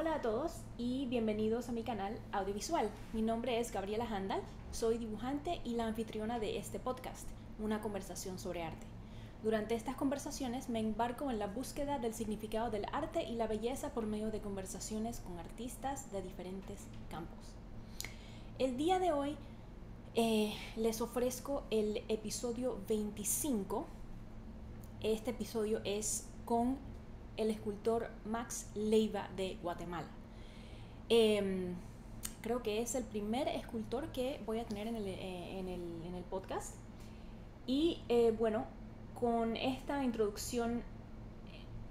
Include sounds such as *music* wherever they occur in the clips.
Hola a todos y bienvenidos a mi canal audiovisual. Mi nombre es Gabriela Handal, soy dibujante y la anfitriona de este podcast, una conversación sobre arte. Durante estas conversaciones me embarco en la búsqueda del significado del arte y la belleza por medio de conversaciones con artistas de diferentes campos. El día de hoy eh, les ofrezco el episodio 25. Este episodio es con el escultor Max Leiva de Guatemala. Em, creo que es el primer escultor que voy a tener en el, eh, en el, en el podcast. Y eh, bueno, con esta introducción,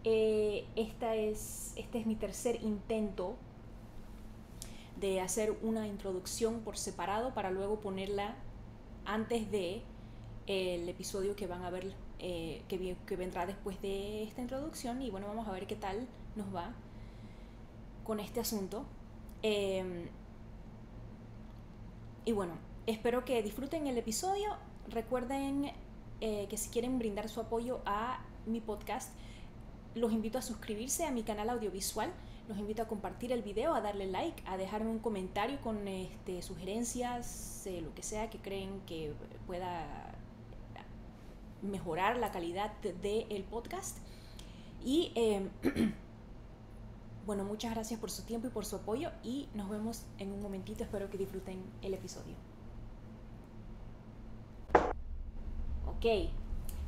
eh, esta es, este es mi tercer intento de hacer una introducción por separado para luego ponerla antes de el episodio que van a ver eh, que, vendrá después de esta introducción y bueno vamos a ver qué tal nos va con este asunto. Eh, y bueno espero que disfruten el episodio. Recuerden eh, que si quieren brindar su apoyo a mi podcast, los invito a suscribirse a mi canal audiovisual, los invito a compartir el video, a darle like, a dejarme un comentario con este, sugerencias, eh, lo que sea que creen que pueda mejorar la calidad del de podcast. Y eh, *clears throat* bueno, muchas gracias por su tiempo y por su apoyo y nos vemos en un momentito. Espero que disfruten el episodio. Ok.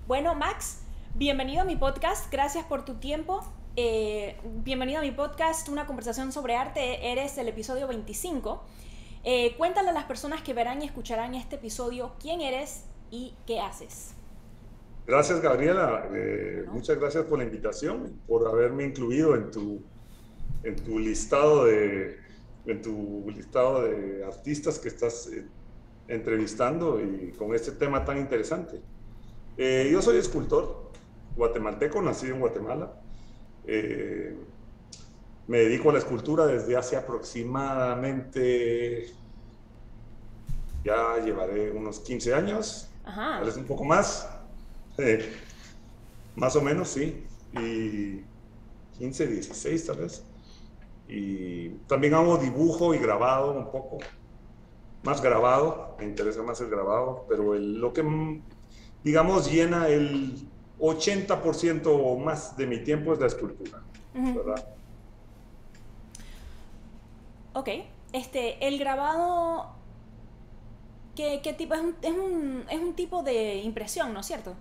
Bueno, Max, bienvenido a mi podcast. Gracias por tu tiempo. Eh, bienvenido a mi podcast, una conversación sobre arte. Eres el episodio 25. Eh, cuéntale a las personas que verán y escucharán este episodio quién eres y qué haces. Gracias, Gabriela. Eh. Muchas gracias por la invitación, por haberme incluido en tu, en tu listado de en tu listado de artistas que estás eh, entrevistando y con este tema tan interesante. Eh, yo soy escultor guatemalteco, nacido en Guatemala. Me dedico a la escultura desde hace aproximadamente, ya llevaré unos 15 años, Ajá. tal vez un poco más, eh, más o menos, sí, y 15, 16 tal vez. Y también hago dibujo y grabado un poco, más grabado, me interesa más el grabado, pero el, lo que digamos, llena el 80% o más de mi tiempo es la escultura, uh -huh. ¿verdad? Ok, este, el grabado, ¿qué, qué tipo? Es un, es, un, es un, tipo de impresión, ¿no es cierto?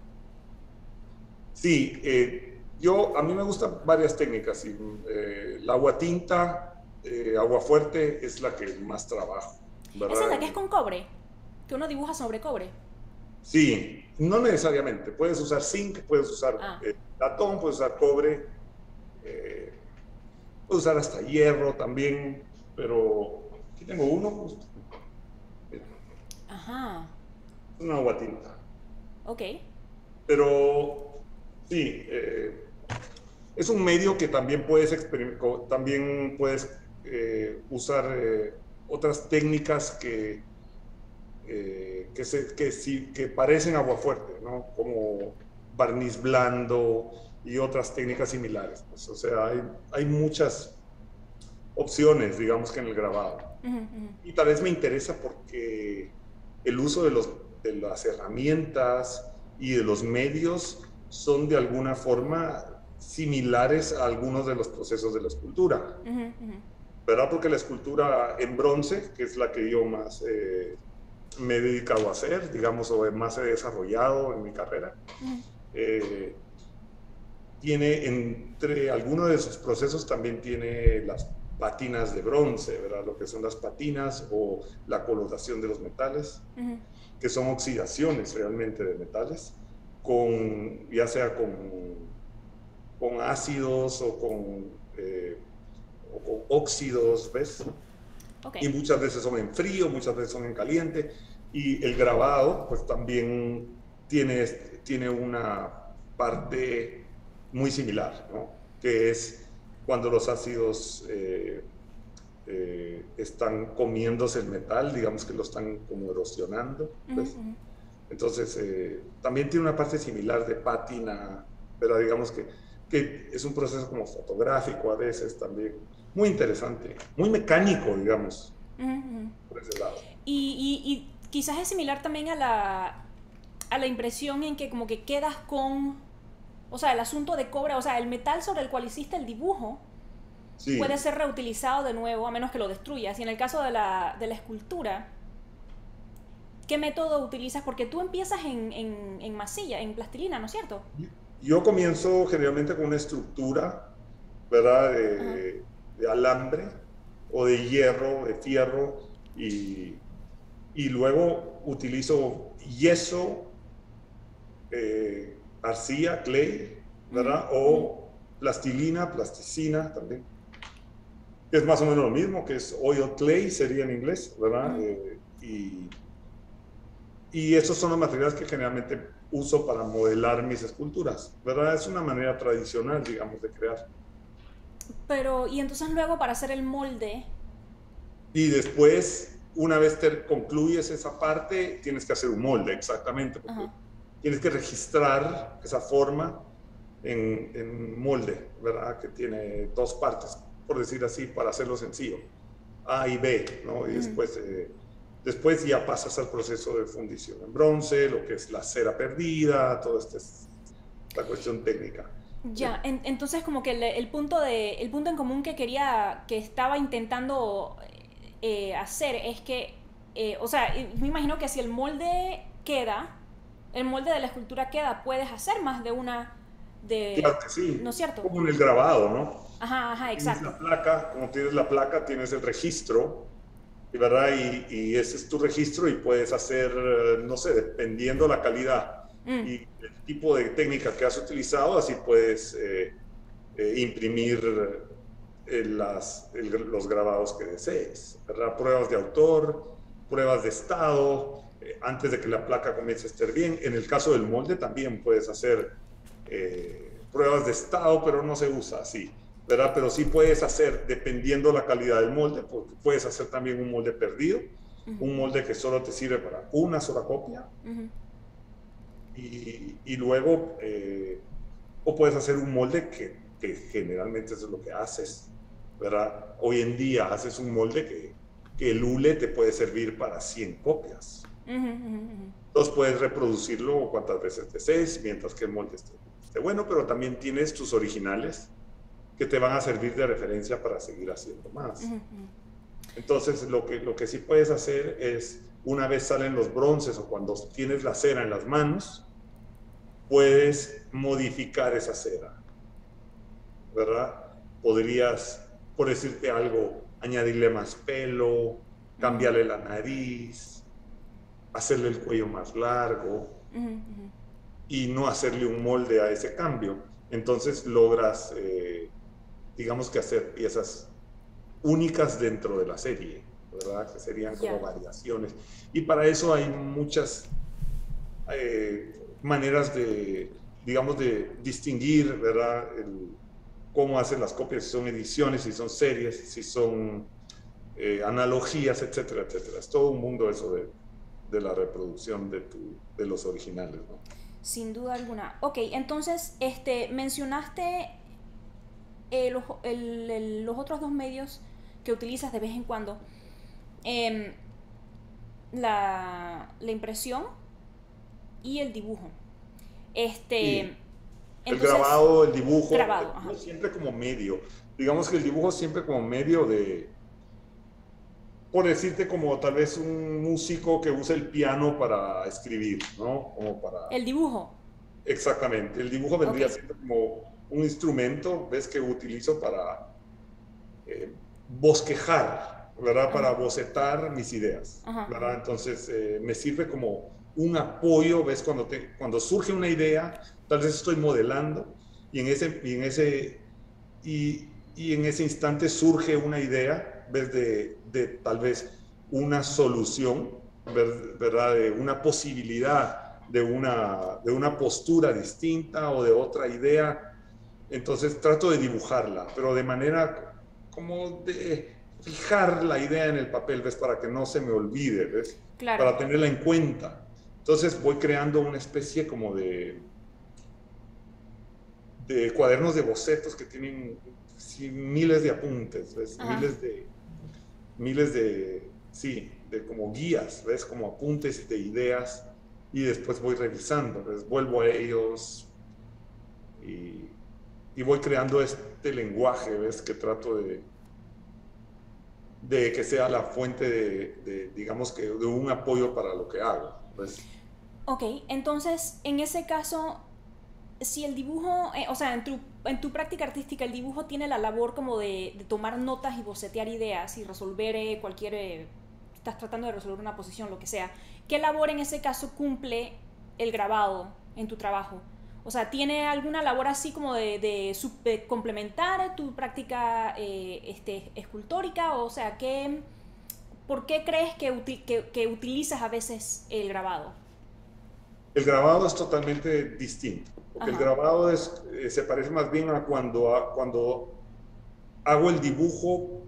Sí, eh, yo, a mí me gustan varias técnicas. Y, eh, el agua tinta, eh, agua fuerte es la que más trabajo. ¿verdad? ¿Esa es la que es con cobre? Que uno dibuja sobre cobre. Sí, no necesariamente. Puedes usar zinc, puedes usar ah. eh, latón, puedes usar cobre, puedes usar hasta hierro también, pero aquí tengo uno. Ajá. Una agua tinta. Ok. Pero sí, eh, es un medio que también puedes, también puedes eh, usar eh, otras técnicas que que, se, que, sí, que parecen agua fuerte, ¿no? como barniz blando y otras técnicas similares. Pues, o sea, hay, hay, muchas opciones, digamos que en el grabado. Uh -huh. Y tal vez me interesa porque el uso de, los, de las herramientas y de los medios son de alguna forma similares a algunos de los procesos de la escultura. Uh -huh. ¿Verdad? Porque la escultura en bronce, que es la que yo más... Eh, me he dedicado a hacer, digamos, o más he desarrollado en mi carrera. Eh, tiene entre algunos de sus procesos también tiene las patinas de bronce, ¿verdad? Lo que son las patinas o la coloración de los metales, que son oxidaciones realmente de metales, con, ya sea con, con ácidos o con, eh, o con óxidos, ¿ves? Okay. Y muchas veces son en frío, muchas veces son en caliente. Y el grabado, pues también tiene, tiene una parte muy similar, ¿no? Que es cuando los ácidos eh, eh, están comiéndose el metal, digamos que lo están como erosionando. ¿ves? Uh -huh. Entonces, eh, también tiene una parte similar de pátina, pero digamos que, que es un proceso como fotográfico a veces también muy interesante, muy mecánico, digamos, por ese lado. Y, y, quizás es similar también a la, a la impresión en que como que quedas con, o sea, el asunto de cobre, o sea, el metal sobre el cual hiciste el dibujo puede ser reutilizado de nuevo a menos que lo destruyas. Y en el caso de la, de la escultura, ¿qué método utilizas? Porque tú empiezas en, en, en masilla, en plastilina, ¿no es cierto? Yo comienzo generalmente con una estructura, ¿verdad? De, alambre o de hierro, de fierro, y, y luego utilizo yeso, eh, arcilla, clay, ¿verdad? O plastilina, plasticina también. Es más o menos lo mismo, que es oil clay, sería en inglés, ¿verdad? Eh, y, y esos son los materiales que generalmente uso para modelar mis esculturas, ¿verdad? Es una manera tradicional, digamos, de crear. Pero, y entonces luego para hacer el molde. Y después, una vez te concluyes esa parte, tienes que hacer un molde, exactamente, porque tienes que registrar esa forma en, en, molde, ¿verdad? Que tiene dos partes, por decir así, para hacerlo sencillo. A y B, ¿no? Y después... Eh, Después ya pasas al proceso de fundición en bronce, lo que es la cera perdida, todo esto es la cuestión técnica. Ya, entonces como que el, punto de, el punto en común que quería, que estaba intentando eh, hacer es que, eh, o sea, me imagino que si el molde queda, el molde de la escultura queda, puedes hacer más de una de... Claro que sí. ¿No es cierto? Como en el grabado, ¿no? Ajá, ajá, exacto. Tienes la placa, como tienes la placa, tienes el registro ¿verdad? Y, ese es tu registro y puedes hacer, no sé, dependiendo la calidad mm. y el tipo de técnica que has utilizado, así puedes eh, eh, imprimir eh, las, los grabados que desees, ¿verdad? Pruebas de autor, pruebas de estado, antes de que la placa comience a estar bien. En el caso del molde también puedes hacer pruebas de estado, pero no se usa así. ¿Verdad? Pero sí puedes hacer, dependiendo la calidad del molde, porque puedes hacer también un molde perdido, un molde que solo te sirve para una sola copia. y, y, luego, eh, o puedes hacer un molde que, que, generalmente eso es lo que haces, ¿verdad? Hoy en día haces un molde que, que el hule te puede servir para 100 copias. Entonces puedes reproducirlo cuantas veces desees, mientras que el molde esté, esté bueno, pero también tienes tus originales que te van a servir de referencia para seguir haciendo más. Entonces, lo que, lo que sí puedes hacer es, una vez salen los bronces o cuando tienes la cera en las manos, puedes modificar esa cera, ¿verdad? Podrías, por decirte algo, añadirle más pelo, cambiarle la nariz, hacerle el cuello más largo y no hacerle un molde a ese cambio. Entonces logras eh, digamos que hacer piezas únicas dentro de la serie, ¿verdad? Que serían como variaciones. Y para eso hay muchas eh, maneras de, digamos, de distinguir, ¿verdad? cómo hacen las copias, si son ediciones, si son series, si son eh, analogías, etcétera, etcétera. Es todo un mundo eso de, de la reproducción de, tu, de los originales, ¿no? Sin duda alguna. Ok, entonces, este, mencionaste eh, los, otros dos medios que utilizas de vez en cuando, em, la, impresión y el dibujo. Este, el grabado, el dibujo, siempre como medio. Digamos que el dibujo siempre como medio de, por decirte como tal vez un músico que usa el piano para escribir, ¿no? Como para... El dibujo. Exactamente, el dibujo vendría siempre como un instrumento, ves que utilizo para eh, bosquejar, ¿verdad? Para bocetar mis ideas, ¿verdad? Entonces eh, me sirve como un apoyo, ves cuando, te, cuando surge una idea, tal vez estoy modelando y en ese, y en ese, y, y en ese instante surge una idea, ves de, de tal vez una solución, ¿verdad? De una posibilidad de una, de una postura distinta o de otra idea entonces trato de dibujarla, pero de manera como de fijar la idea en el papel, ¿ves? Para que no se me olvide, ¿ves? Para tenerla en cuenta. Entonces voy creando una especie como de, de cuadernos de bocetos que tienen miles de apuntes, ¿ves? Miles de, miles de, sí, de como guías, ¿ves? Como apuntes de ideas y después voy revisando, ¿ves? Vuelvo a ellos y, y voy creando este lenguaje, ¿ves? Que trato de, de que sea la fuente de, digamos que, de un apoyo para lo que hago. ¿ves? Ok, entonces, en ese caso, si el dibujo, eh, o sea, en tu, en tu práctica artística, el dibujo tiene la labor como de, tomar notas y bocetear ideas y resolver eh, cualquier, eh, estás tratando de resolver una posición, lo que sea, ¿qué labor en ese caso cumple el grabado en tu trabajo? O sea, ¿tiene alguna labor así como de, complementar tu práctica este, escultórica? O sea, ¿qué, ¿por qué crees que, que utilizas a veces el grabado? El grabado es totalmente distinto, porque el grabado es, eh, se parece más bien a cuando, cuando hago el dibujo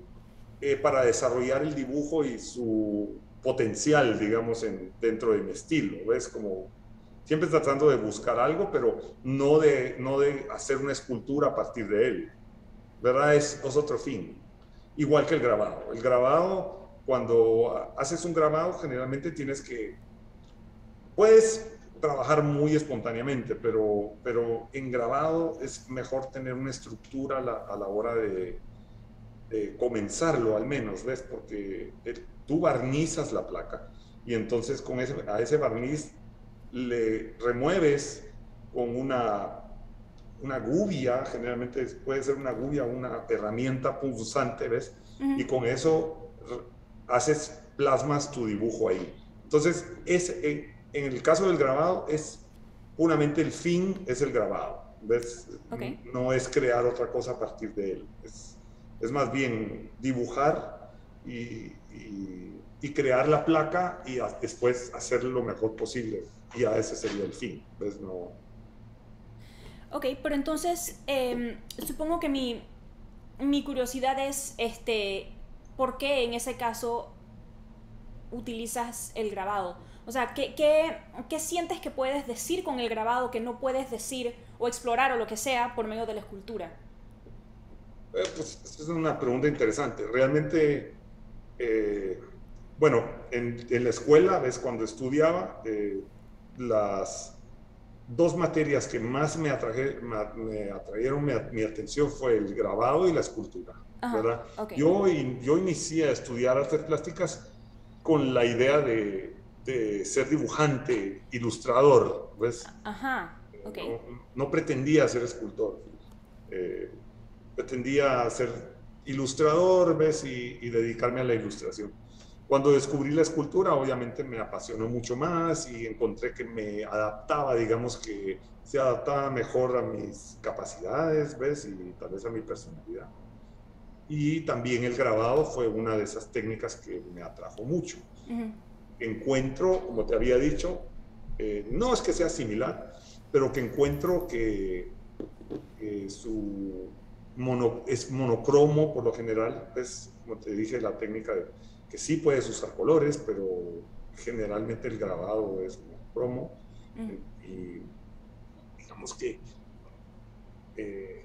eh, para desarrollar el dibujo y su potencial, digamos, en, dentro de mi estilo. ¿Ves? Como siempre tratando de buscar algo, pero no de, no de hacer una escultura a partir de él. ¿Verdad? Es, es otro fin. Igual que el grabado. El grabado, cuando haces un grabado, generalmente tienes que... Puedes trabajar muy espontáneamente, pero, pero en grabado es mejor tener una estructura a la, hora de, comenzarlo al menos, ¿ves? Porque tú barnizas la placa y entonces con ese, a ese barniz le remueves con una, una gubia, generalmente puede ser una gubia una herramienta punzante, ¿ves? Y con eso haces, plasmas tu dibujo ahí. Entonces, es, en el caso del grabado es puramente el fin, es el grabado. ¿ves? No es crear otra cosa a partir de él. Es, es más bien dibujar y, y, crear la placa y después hacer lo mejor posible. Y a ese sería el fin. ¿ves? No... Ok, pero entonces em, supongo que mi, mi curiosidad es, este, ¿por qué en ese caso utilizas el grabado? O sea, ¿qué, qué, sientes que puedes decir con el grabado que no puedes decir o explorar o lo que sea por medio de la escultura? Eh, pues es una pregunta interesante. Realmente, eh, bueno, en, en, la escuela, ves, cuando estudiaba, eh, las dos materias que más me, atraje, me, atrajeron mi, atención fue el grabado y la escultura. ¿verdad? Yo, yo inicié a estudiar artes plásticas con la idea de, de ser dibujante, ilustrador, ¿ves? Ajá. No, pretendía ser escultor, eh, pretendía ser ilustrador, ¿ves? Y, dedicarme a la ilustración. Cuando descubrí la escultura, obviamente me apasionó mucho más y encontré que me adaptaba, digamos que se adaptaba mejor a mis capacidades, ¿ves? Y tal vez a mi personalidad. Y también el grabado fue una de esas técnicas que me atrajo mucho encuentro, como te había dicho, eh, no es que sea similar, pero que encuentro que su mono, es monocromo por lo general, es como te dije la técnica de que sí puedes usar colores, pero generalmente el grabado es monocromo y digamos que eh,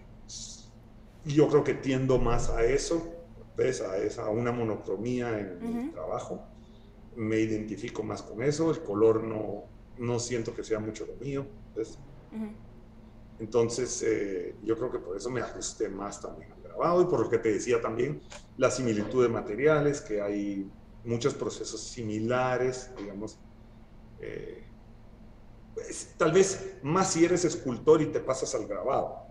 yo creo que tiendo más a eso, ¿ves? A, esa, a una monocromía en el trabajo. Me identifico más con eso, el color no, no siento que sea mucho lo mío. Entonces, eh, yo creo que por eso me ajusté más también grabado y por lo que te decía también, la similitud de materiales, que hay muchos procesos similares, digamos. Eh, pues, tal vez más si eres escultor y te pasas al grabado,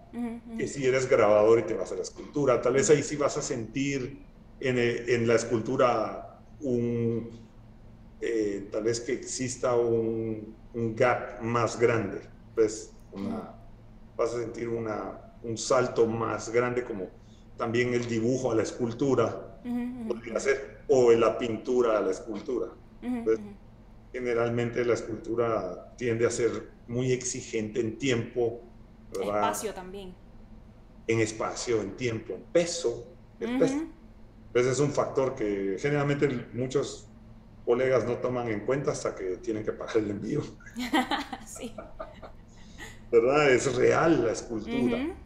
que si eres grabador y te vas a la escultura. Tal vez ahí sí vas a sentir en, en la escultura un, eh, tal vez que exista un, gap más grande, pues vas a sentir una, un salto más grande como también el dibujo a la escultura podría ser, o la pintura a la escultura. Generalmente la escultura tiende a ser muy exigente en tiempo. Espacio también. En espacio, en tiempo, en peso. El peso. Pues es un factor que generalmente muchos colegas no toman en cuenta hasta que tienen que pagar el envío. *laughs* sí. ¿Verdad? Es real la escultura.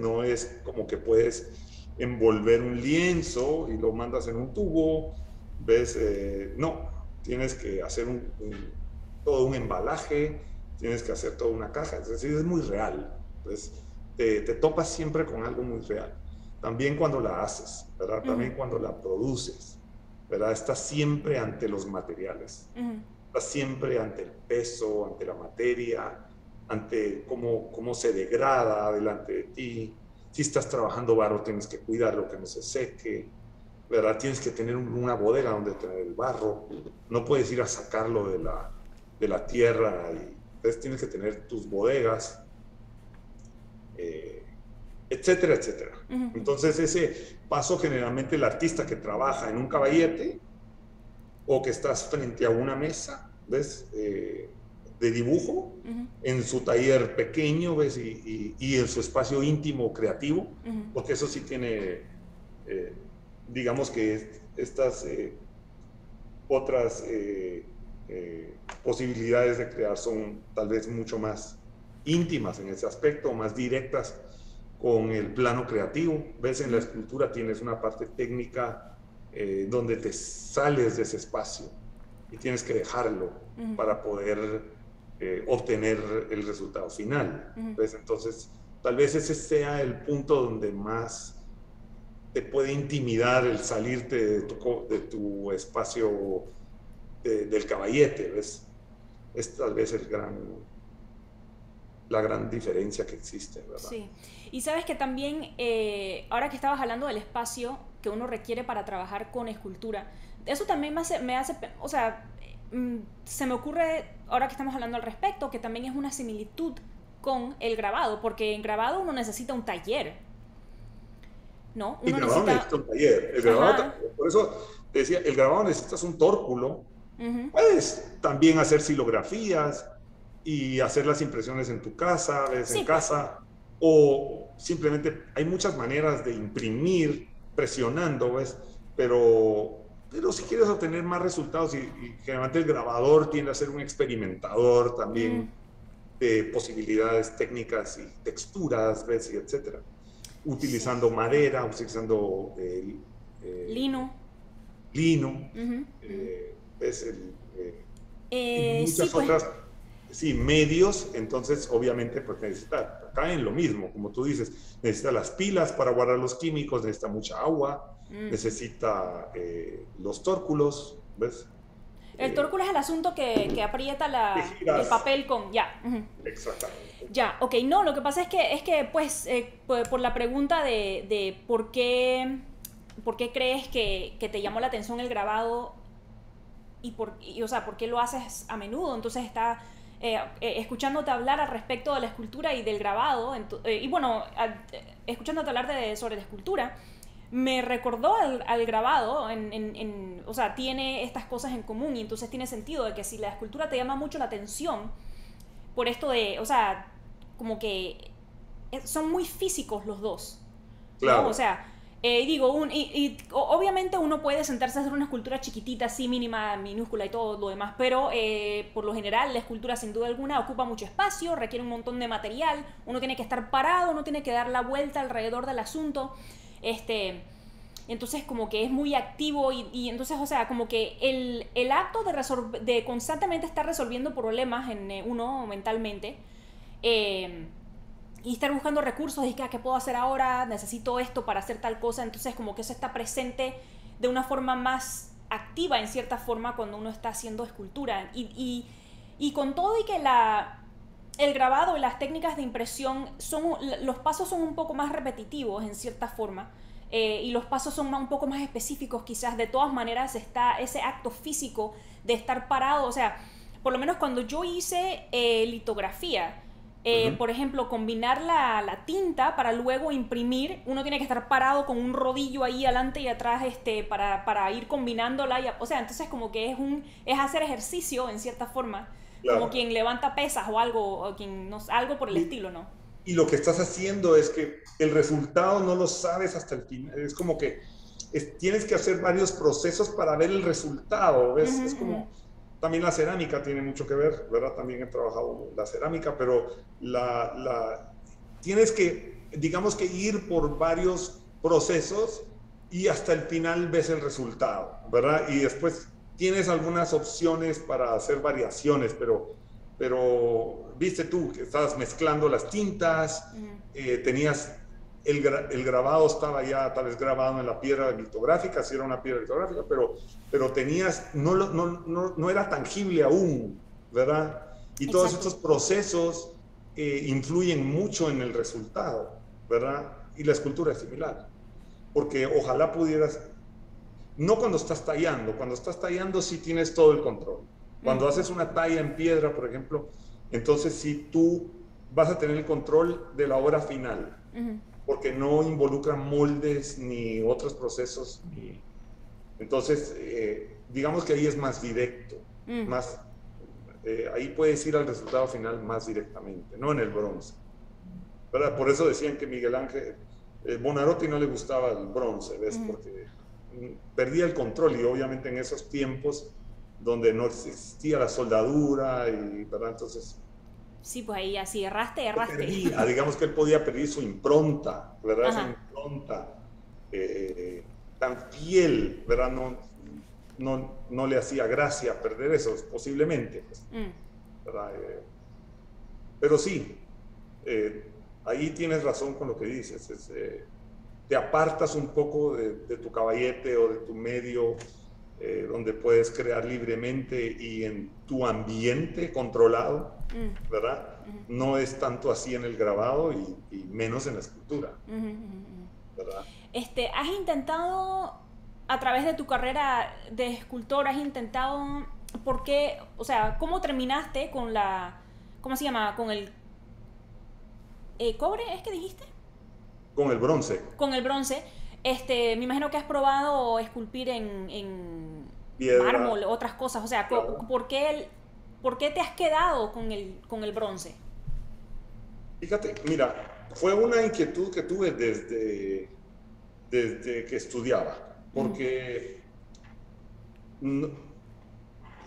No es como que puedes envolver un lienzo y lo mandas en un tubo, ¿ves? Eh, no, tienes que hacer un, todo un embalaje, tienes que hacer toda una caja, es decir, es muy real. Entonces, te, te topas siempre con algo muy real. También cuando la haces, ¿verdad? También cuando la produces, ¿verdad? Estás siempre ante los materiales, estás siempre ante el peso, ante la materia, ante cómo, cómo se degrada delante de ti. Si estás trabajando barro, tienes que cuidarlo que no se seque, ¿verdad? Tienes que tener una bodega donde tener el barro, no puedes ir a sacarlo de la, de la tierra, y, entonces tienes que tener tus bodegas, eh, etcétera, etcétera. Entonces ese paso generalmente el artista que trabaja en un caballete o que estás frente a una mesa, ¿ves? Eh, de dibujo en su taller pequeño ¿ves? Y, y, en su espacio íntimo creativo, porque eso sí tiene, eh, digamos que estas eh, otras eh, posibilidades de crear son tal vez mucho más íntimas en ese aspecto, más directas con el plano creativo. Ves, en la escultura tienes una parte técnica donde te sales de ese espacio y tienes que dejarlo para poder eh, obtener el resultado final. pues, entonces, tal vez ese sea el punto donde más te puede intimidar el salirte de tu, de tu espacio del caballete, ¿ves? Es tal vez el gran, la gran diferencia que existe, ¿verdad? Sí. Y sabes que también, eh, ahora que estabas hablando del espacio que uno requiere para trabajar con escultura, eso también me hace, me hace o sea, Mm, se me ocurre, ahora que estamos hablando al respecto, que también es una similitud con el grabado, porque en grabado uno necesita un taller. ¿No? Uno grabado necesita... un taller. El grabado, por eso te decía, el grabado necesitas un tórculo. Puedes también hacer silografías y hacer las impresiones en tu casa, ves en casa, o simplemente hay muchas maneras de imprimir presionando, ¿ves? Pero pero si quieres obtener más resultados, y, generalmente el grabador tiende a ser un experimentador también mm. de posibilidades técnicas y texturas, ¿ves? Y etcétera. Utilizando madera, utilizando eh, eh, lino. Lino, eh, ¿ves? El, muchas pues. otras sí, medios, entonces obviamente pues necesita, caen lo mismo, como tú dices, necesita las pilas para guardar los químicos, necesita mucha agua, mm. necesita eh, los tórculos, ¿ves? El eh, tórculo es el asunto que, aprieta el papel con... Ya. Exactamente. Ya, ok. No, lo que pasa es que, es que pues, eh, por, la pregunta de, por qué, por qué crees que, te llamó la atención el grabado y, por, o sea, por qué lo haces a menudo, entonces está eh, eh, escuchándote hablar al respecto de la escultura y del grabado, eh, y bueno, escuchándote hablar de, sobre la escultura, me recordó al, grabado, en, o sea, tiene estas cosas en común y entonces tiene sentido de que si la escultura te llama mucho la atención, por esto de, o sea, como que son muy físicos los dos. Claro. O sea, eh, digo, un, y, obviamente uno puede sentarse a hacer una escultura chiquitita, así mínima, minúscula y todo lo demás, pero eh, por lo general la escultura sin duda alguna ocupa mucho espacio, requiere un montón de material, uno tiene que estar parado, uno tiene que dar la vuelta alrededor del asunto, este, entonces como que es muy activo y, entonces, o sea, como que el, el acto de, de constantemente estar resolviendo problemas en eh, uno mentalmente, eh, y estar buscando recursos y que, ah, ¿qué puedo hacer ahora? Necesito esto para hacer tal cosa. Entonces como que eso está presente de una forma más activa en cierta forma cuando uno está haciendo escultura. Y, y, con todo y que la, el grabado y las técnicas de impresión son, los pasos son un poco más repetitivos en cierta forma. Eh, y los pasos son un poco más específicos quizás. De todas maneras está ese acto físico de estar parado. O sea, por lo menos cuando yo hice eh, litografía, eh, por ejemplo, combinar la, tinta para luego imprimir, uno tiene que estar parado con un rodillo ahí adelante y atrás este, para, ir combinándola. Y, o sea, entonces como que es, un, es hacer ejercicio en cierta forma, como quien levanta pesas o algo, o quien, no, algo por el estilo, ¿no? Y lo que estás haciendo es que el resultado no lo sabes hasta el final. Es como que tienes que hacer varios procesos para ver el resultado. es como también la cerámica tiene mucho que ver, ¿verdad? También he trabajado la cerámica, pero la, la, tienes que, digamos que ir por varios procesos y hasta el final ves el resultado, ¿verdad? Y después tienes algunas opciones para hacer variaciones, pero, pero viste tú que estabas mezclando las tintas, eh, tenías el, el, grabado estaba ya tal vez grabado en la piedra litográfica, si era una piedra litográfica, pero, pero tenías, no, no, no, no era tangible aún, ¿verdad? Y todos estos procesos eh, influyen mucho en el resultado, ¿verdad? Y la escultura es similar, porque ojalá pudieras, no cuando estás tallando, cuando estás tallando sí tienes todo el control. Cuando haces una talla en piedra, por ejemplo, entonces sí tú vas a tener el control de la obra final porque no involucra moldes ni otros procesos. Entonces, eh, digamos que ahí es más directo, mm. más, eh, ahí puedes ir al resultado final más directamente, no en el bronce. ¿verdad? Por eso decían que Miguel Ángel, eh, Bonarotti no le gustaba el bronce, ¿ves? Porque perdía el control y obviamente en esos tiempos donde no existía la soldadura y, ¿verdad? Entonces Sí, pues ahí así, erraste, erraste. digamos que él podía pedir su impronta, ¿verdad? Su impronta eh, tan fiel, ¿verdad? No, no, no, le hacía gracia perder eso, posiblemente. Pues, mm. eh, pero sí, eh, ahí tienes razón con lo que dices. te apartas un poco de, de, tu caballete o de tu medio donde puedes crear libremente y en tu ambiente controlado Mm. ¿verdad? No es tanto así en el grabado y, menos en la escultura, ¿verdad? Este, ¿Has intentado, a través de tu carrera de escultor, has intentado, por qué, o sea, cómo terminaste con la, ¿cómo se llama? Con el eh, cobre, ¿es que dijiste? Con el bronce. Con el bronce. Este, me imagino que has probado esculpir en, en mármol, otras cosas. O sea, ¿por qué el, ¿Por qué te has quedado con el, con el bronce? Fíjate, mira, fue una inquietud que tuve desde, desde que estudiaba, porque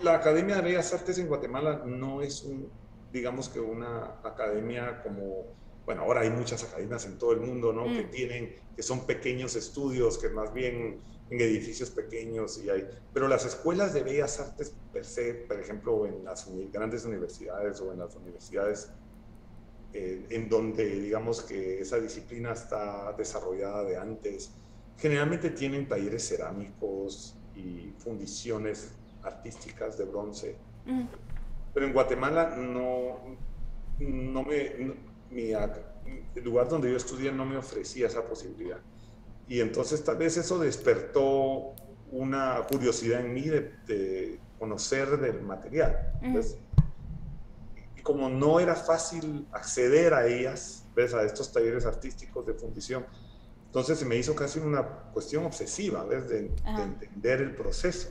la Academia de Bellas Artes en Guatemala no es un, digamos que una academia como, bueno, ahora hay muchas academias en todo el mundo, ¿no? Que mm. tienen, que son pequeños estudios, que más bien en edificios pequeños y hay, pero las escuelas de bellas artes per se, por ejemplo, en las grandes universidades o en las universidades eh, en donde digamos que esa disciplina está desarrollada de antes, generalmente tienen talleres cerámicos y fundiciones artísticas de bronce. Pero en Guatemala no, no me, el lugar donde yo estudié no me ofrecía esa posibilidad. Y entonces tal vez eso despertó una curiosidad en mí de, conocer del material. y como no era fácil acceder a ellas, ¿ves? a estos talleres artísticos de fundición, entonces se me hizo casi una cuestión obsesiva, ¿ves? De, entender el proceso.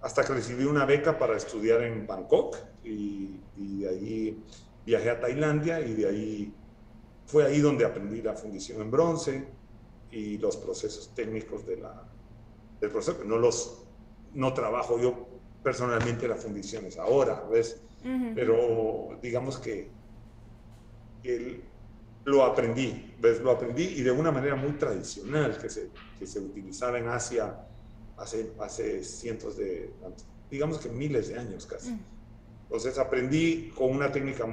Hasta que recibí una beca para estudiar en Bangkok y, y de ahí viajé a Tailandia y de ahí fue ahí donde aprendí la fundición en bronce, y los procesos técnicos de la, del proceso. No, los, no trabajo yo personalmente las fundiciones ahora, ¿ves? Pero digamos que lo aprendí, ¿ves? Lo aprendí y de una manera muy tradicional que se, que se utilizaba en Asia hace, hace cientos de, digamos que miles de años casi. Entonces aprendí con una técnica,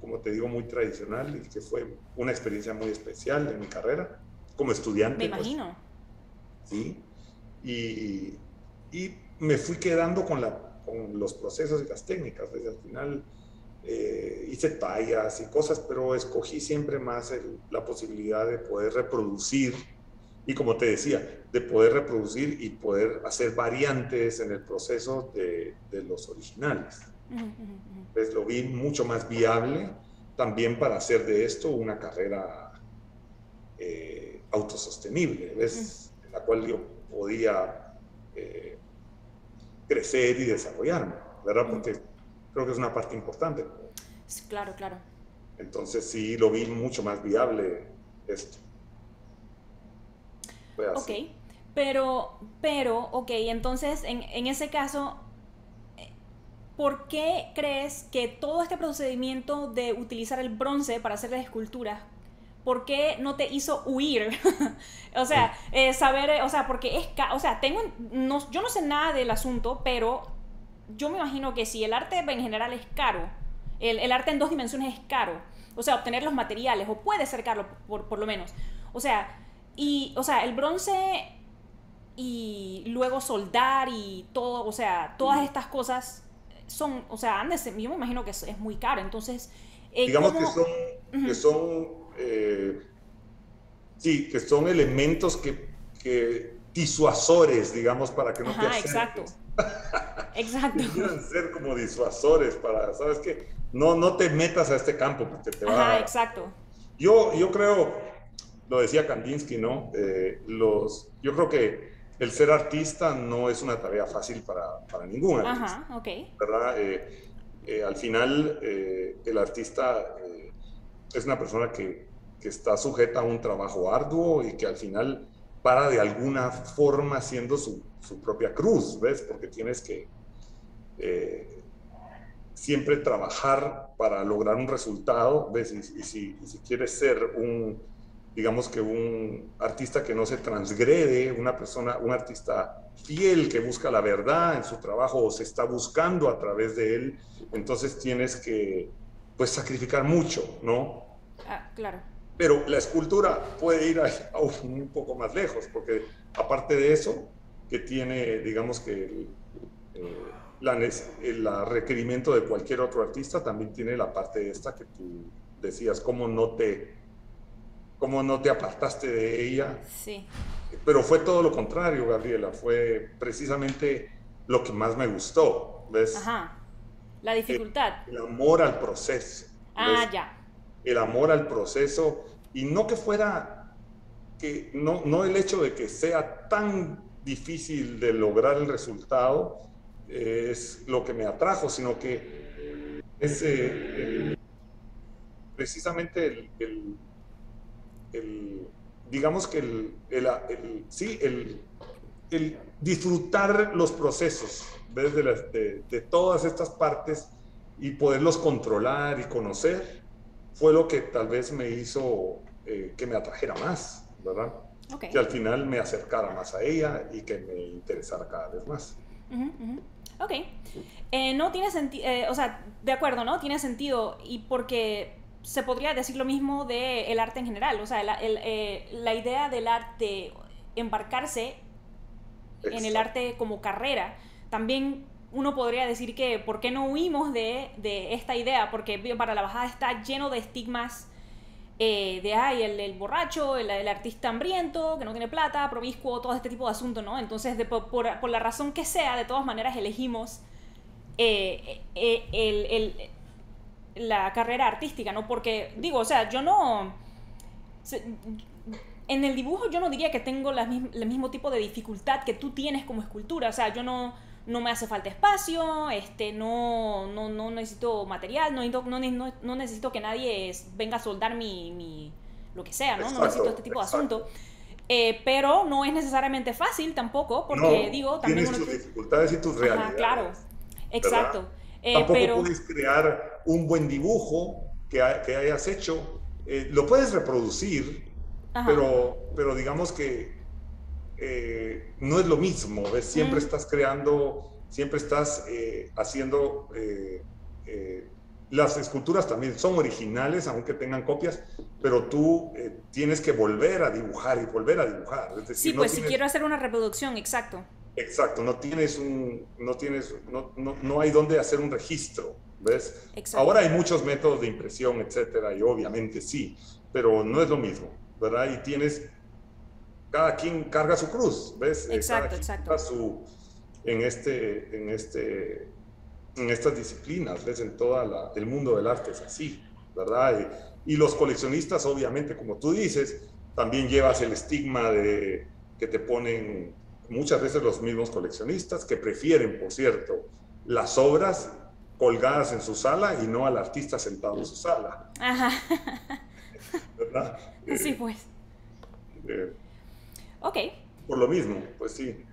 como te digo, muy tradicional y que fue una experiencia muy especial en mi carrera como estudiante. Me pues. imagino. sí. Y, y, me fui quedando con, la, con los procesos y las técnicas. Desde al final eh, hice tallas y cosas, pero escogí siempre más la posibilidad de poder reproducir. Y como te decía, de poder reproducir y poder hacer variantes en el proceso de, de los originales. Pues lo vi mucho más viable también para hacer de esto una carrera eh, autosostenible, ¿ves? En la cual yo podía eh, crecer y desarrollarme, ¿verdad? Porque creo que es una parte importante. Claro, claro. Entonces sí lo vi mucho más viable esto. Ok, pero, pero, ok, entonces en, en ese caso, eh, ¿por qué crees que todo este procedimiento de utilizar el bronce para hacer las esculturas ¿por qué no te hizo huir? *laughs* o sea, eh, saber, eh, o sea, porque es, o sea, tengo, no, yo no sé nada del asunto, pero yo me imagino que si el arte en general es caro, el, el arte en dos dimensiones es caro, o sea, obtener los materiales, o puede ser caro por, por lo menos, o sea, y, o sea, el bronce y luego soldar y todo, o sea, todas estas cosas son, o sea, yo me imagino que es, muy caro, entonces... Eh, Digamos que son, que son eh, sí, que son elementos que, que disuasores, digamos, para que no Ajá, te exacto. *laughs* exacto. ser como disuasores para, ¿sabes qué? No, no te metas a este campo porque te va Ajá, exacto. Yo, yo creo, lo decía Kandinsky, ¿no? Eh, los, yo creo que el ser artista no es una tarea fácil para, para ningún artista. Ajá, ok. ¿Verdad? Eh, eh, al final, el artista es una persona que, que, está sujeta a un trabajo arduo y que al final para de alguna forma haciendo su, su propia cruz, ¿ves? Porque tienes que siempre trabajar para lograr un resultado, ¿ves? Y, si, y si quieres ser un digamos que un artista que no se transgrede, una persona, un artista fiel que busca la verdad en su trabajo o se está buscando a través de él, entonces tienes que pues sacrificar mucho, ¿no? Ah, claro. Pero la escultura puede ir a, *laughs* un poco más lejos, porque aparte de eso, que tiene, digamos que el, eh, el requerimiento de cualquier otro artista, también tiene la parte esta que tú decías, cómo no te cómo no te apartaste de ella. Sí. Pero fue todo lo contrario, Gabriela, fue precisamente lo que más me gustó, ¿ves? Ajá. La dificultad. El, amor al proceso. Ah, ya. El amor al proceso y no que fuera, que no, no el hecho de que sea tan difícil de lograr el resultado es lo que me atrajo, sino que es precisamente el el, digamos que el, sí, el, disfrutar los procesos de, de, todas estas partes y poderlos controlar y conocer fue lo que tal vez me hizo eh, que me atrajera más, ¿verdad? Que al final me acercara más a ella y que me interesara cada vez más. Ok. Eh, no tiene sentido, eh, o sea, de acuerdo, ¿no? Tiene sentido y porque se podría decir lo mismo del arte en general. O sea, la, eh, la idea del arte, embarcarse en el arte como carrera, también uno podría decir que, ¿por qué no huimos de, de esta idea? Porque para la bajada está lleno de estigmas eh, de, ay, el, borracho, el, artista hambriento, que no tiene plata, promiscuo, todo este tipo de asuntos, ¿no? Entonces, por, por, la razón que sea, de todas maneras elegimos eh, el la carrera artística, ¿no? Porque, digo, o sea, yo no... En el dibujo yo no diría que tengo el mismo tipo de dificultad que tú tienes como escultura, o sea, yo no, no me hace falta espacio, este, no, no, no necesito material, no, no, no, necesito que nadie venga a soldar mi, mi lo que sea, ¿no? no necesito este tipo de asunto. Eh, pero no es necesariamente fácil tampoco, porque digo, también... Tienes tus dificultades y tus realidades. claro, exacto. Eh, Tampoco puedes crear un buen dibujo que, que hayas hecho. Eh, lo puedes reproducir, pero, pero digamos que eh, no es lo mismo. ¿ves? Siempre estás creando, siempre estás haciendo... las esculturas también son originales, aunque tengan copias, pero tú tienes que volver a dibujar y volver a dibujar. sí, pues si quiero hacer una reproducción, exacto. Exacto, no tienes un, no tienes, no, no, no hay dónde hacer un registro, ¿ves? Ahora hay muchos métodos de impresión, etcétera, y obviamente sí, pero no es lo mismo, ¿verdad? Y tienes, cada quien carga su cruz, ¿ves? Eh, exacto, exacto. Su, en este, en este, en estas disciplinas, ¿ves? En todo el mundo del arte es así, ¿verdad? Y, y los coleccionistas, obviamente, como tú dices, también llevas el estigma de que te ponen muchas veces los mismos coleccionistas que prefieren, por cierto, las obras colgadas en su sala y no al artista sentado en su sala. Ajá. ¿Verdad? Sí, pues. Eh, ok. Por lo mismo, pues sí.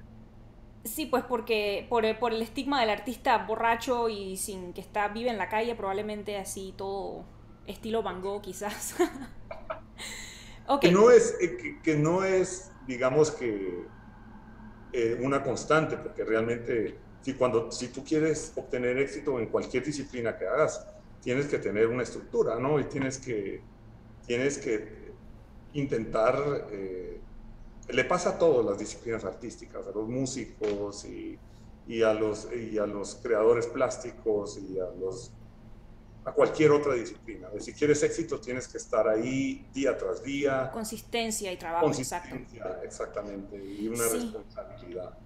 Sí, pues porque por, por, el estigma del artista borracho y sin que está vive en la calle, probablemente así todo estilo Van Gogh quizás. *laughs* Que, no es, eh, que, no es, digamos que, eh, una constante, porque realmente, si, cuando, si tú quieres obtener éxito en cualquier disciplina que hagas, tienes que tener una estructura, ¿no? Y tienes que, tienes que intentar... Eh, le pasa a todas las disciplinas artísticas, a los músicos y, y, a los, y a los creadores plásticos y a los a cualquier otra disciplina. Si quieres éxito, tienes que estar ahí día tras día. Consistencia y trabajo, Consistencia, exactamente, y una responsabilidad.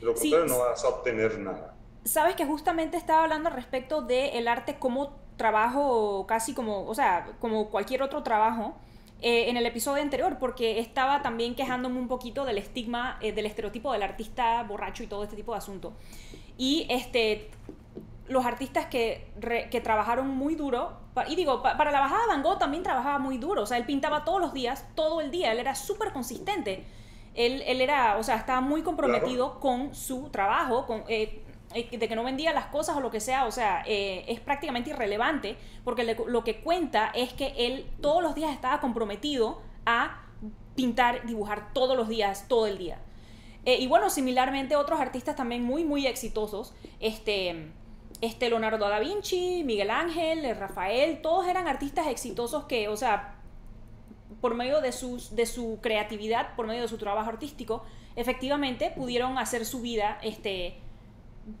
lo contrario, no vas a obtener nada. Sabes que justamente estaba hablando respecto del arte como trabajo, casi como, o sea, como cualquier otro trabajo. Eh, en el episodio anterior, porque estaba también quejándome un poquito del estigma, eh, del estereotipo del artista borracho y todo este tipo de asunto. Y este, los artistas que, que trabajaron muy duro, y digo, para la bajada Van Gogh también trabajaba muy duro, o sea, él pintaba todos los días, todo el día, él era súper consistente. Él, él, era, o sea, estaba muy comprometido con su trabajo, con, eh, de que no vendía las cosas o lo que sea, o sea, eh, es prácticamente irrelevante, porque lo que cuenta es que él todos los días estaba comprometido a pintar, dibujar todos los días, todo el día. y bueno, similarmente otros artistas también muy, muy exitosos, este este Leonardo da Vinci, Miguel Ángel, eh, Rafael, todos eran artistas exitosos que, o sea, por medio de, sus, de su creatividad, por medio de su trabajo artístico, efectivamente pudieron hacer su vida, este,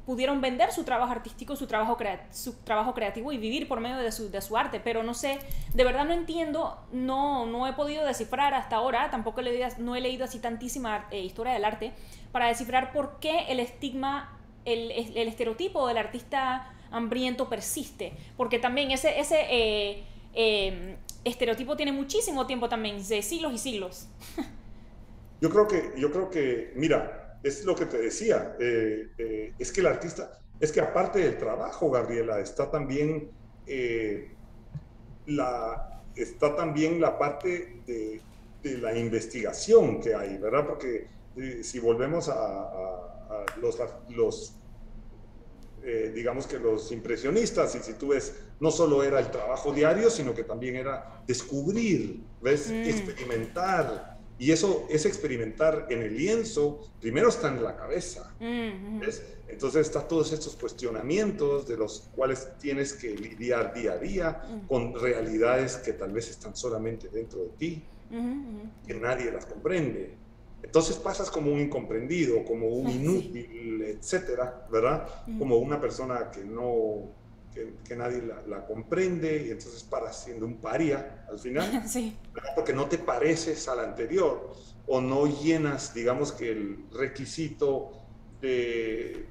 pudieron vender su trabajo artístico, su trabajo, su trabajo creativo y vivir por medio de su, de su arte. Pero no sé, de verdad no entiendo, no, no he podido descifrar hasta ahora, tampoco no he leído así tantísima eh, historia del arte, para descifrar por qué el estigma el, estereotipo del artista hambriento persiste, porque también ese, ese eh, em, estereotipo tiene muchísimo tiempo también, de siglos y siglos. *laughs* Yo creo que, yo creo que mira, es lo que te decía, eh, eh, es que el artista, es que aparte del trabajo, Gabriela, está también la, está también la parte de, de, la investigación que hay, ¿verdad? Porque si volvemos a, los, los eh, digamos que los impresionistas, y si tú ves, no solo era el trabajo diario, sino que también era descubrir, ¿ves? Mm. Experimentar. Y eso, es experimentar en el lienzo, primero está en la cabeza, mm, ¿ves? Entonces están todos estos cuestionamientos de los cuales tienes que lidiar día a día mm. con realidades que tal vez están solamente dentro de ti, que nadie las comprende. Entonces pasas como un incomprendido, como un *laughs* inútil, etcétera, ¿verdad? Como una persona que no, que, nadie la, comprende y entonces paras siendo un paria al final, *laughs* sí. porque no te pareces al anterior o no llenas, digamos que el requisito de,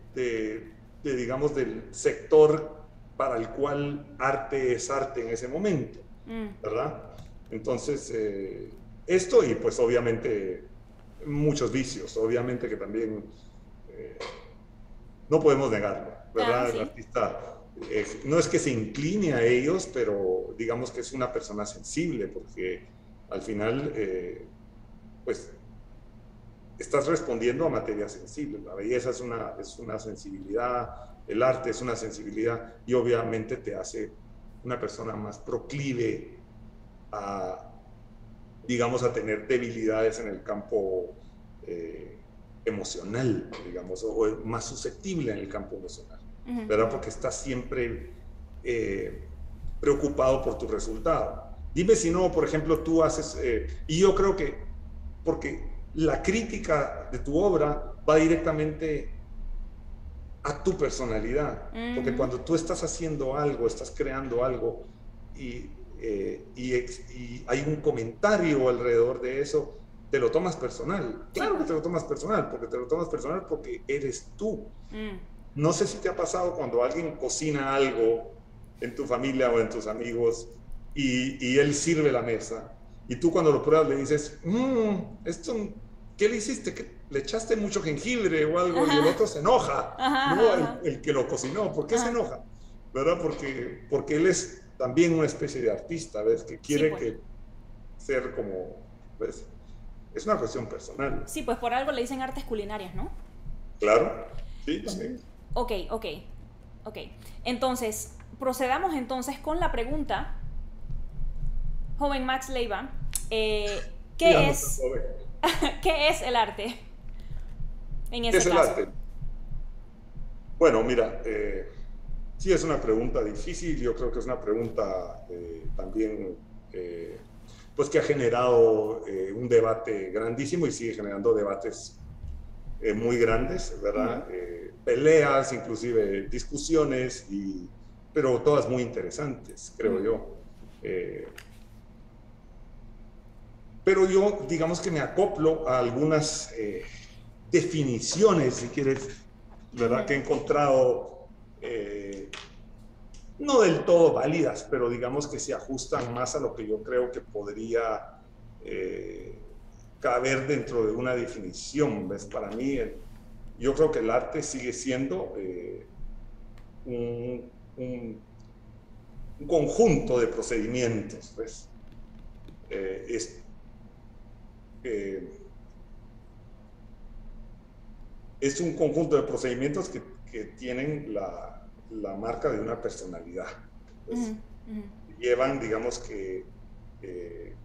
digamos, del sector para el cual arte es arte en ese momento, mm. ¿verdad? Entonces, eh, esto y pues obviamente muchos vicios, obviamente que también eh, no podemos negarlo, ¿verdad? Ah, El artista no es que se incline a ellos, pero digamos que es una persona sensible, porque al final, eh, pues, estás respondiendo a materia sensible. La belleza es una, es una sensibilidad, el arte es una sensibilidad y obviamente te hace una persona más proclive a, digamos, a tener debilidades en el campo eh, emocional, digamos, o, más susceptible en el campo emocional, ¿verdad? Porque estás siempre eh, preocupado por tu resultado. Dime si no, por ejemplo, tú haces, eh, y yo creo que, porque la crítica de tu obra va directamente a tu personalidad, porque cuando tú estás haciendo algo, estás creando algo y eh, y, hay un comentario alrededor de eso, te lo tomas personal. Claro que te lo tomas personal, porque te lo tomas personal porque eres tú. Mm. No sé si te ha pasado cuando alguien cocina algo en tu familia o en tus amigos y, él sirve la mesa y tú cuando lo pruebas le dices, mmm, esto, ¿qué le hiciste? ¿Qué, ¿Le echaste mucho jengibre o algo? Y el otro se enoja, ¿no? El, que lo cocinó. ¿Por qué se enoja? ¿Verdad? Porque, porque él es también una especie de artista, ¿ves? Que quiere pues. que ser como, ¿ves? Es una cuestión personal. Sí, pues por algo le dicen artes culinarias, ¿no? Claro, sí, también. Ok, ok, ok. Entonces, procedamos entonces con la pregunta. Joven Max Leiva, Eh, ¿qué, es, *laughs* ¿Qué es el arte? En ese ¿Qué es el arte? Bueno, mira, eh, sí es una pregunta difícil, yo creo que es una pregunta eh, también eh, pues que ha generado un debate grandísimo y sigue generando debates muy grandes, ¿verdad? Peleas, inclusive discusiones, y, pero todas muy interesantes, creo yo. pero yo, digamos que me acoplo a algunas definiciones, si quieres, ¿verdad? Que he encontrado eh, no del todo válidas, pero digamos que se ajustan más a lo que yo creo que podría eh, caber dentro de una definición. ¿ves? Para mí, yo creo que el arte sigue siendo eh, un, un, conjunto de procedimientos. ¿ves? es, es un conjunto de procedimientos que, que tienen la, la, marca de una personalidad. Pues, llevan, digamos que,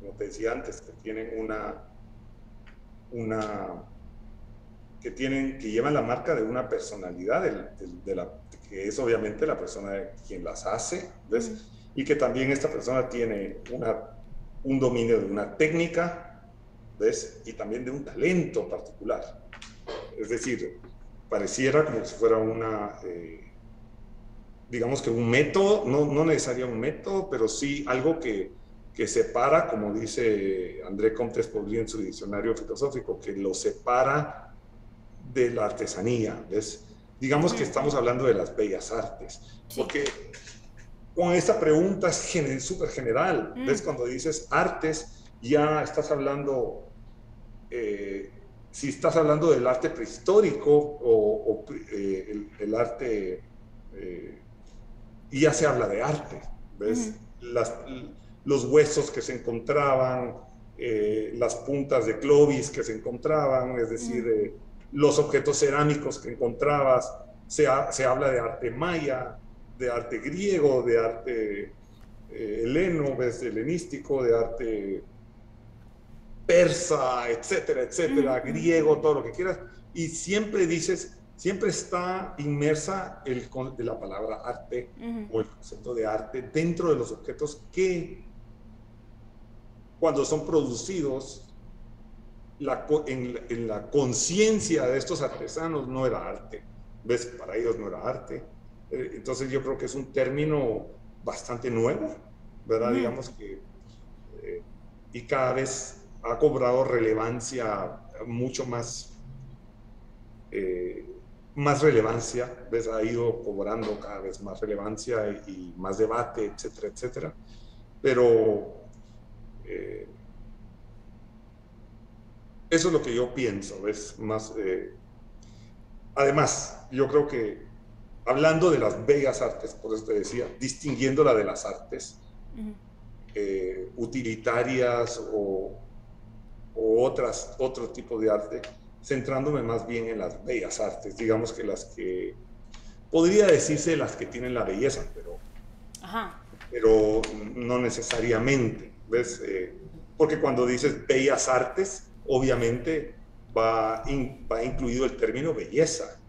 como te decía antes, que tienen una, una que tienen, que llevan la marca de una personalidad, de, la, que es obviamente la persona quien las hace, ¿ves? y que también esta persona tiene una, un dominio de una técnica, ¿ves? y también de un talento particular. Es decir, pareciera como si fuera una, eh, digamos que un método, no, no necesariamente un método, pero sí algo que, que separa, como dice André Comtes Paulí en su diccionario filosófico, que lo separa de la artesanía. ¿ves? Digamos que estamos hablando de las bellas artes, porque con esta pregunta es súper general. ¿Ves? Mm. Cuando dices artes, ya estás hablando eh, si estás hablando del arte prehistórico o, eh, el, arte, eh, ya se habla de arte, ¿ves? los huesos que se encontraban, eh, las puntas de clovis que se encontraban, es decir, los objetos cerámicos que encontrabas, se, se, habla de arte maya, de arte griego, de arte heleno, ¿ves? helenístico, de arte persa, etcétera, etcétera, griego, todo lo que quieras, y siempre dices, siempre está inmersa el, de la palabra arte o el concepto de arte dentro de los objetos que cuando son producidos la, en, en, la conciencia de estos artesanos no era arte, ¿ves? Para ellos no era arte. Eh, entonces yo creo que es un término bastante nuevo, ¿verdad? Digamos que... Eh, y cada vez ha cobrado relevancia mucho más, eh, más relevancia, ¿ves? ha ido cobrando cada vez más relevancia y, más debate, etcétera, etcétera. Pero eh, eso es lo que yo pienso, ¿ves? Más, eh, además, yo creo que hablando de las bellas artes, por eso te decía, distinguiéndola de las artes utilitarias o o otras, otro tipo de arte, centrándome más bien en las bellas artes, digamos que las que, podría decirse las que tienen la belleza, pero, pero no necesariamente, ¿ves? Eh, porque cuando dices bellas artes, obviamente va, va incluido el término belleza,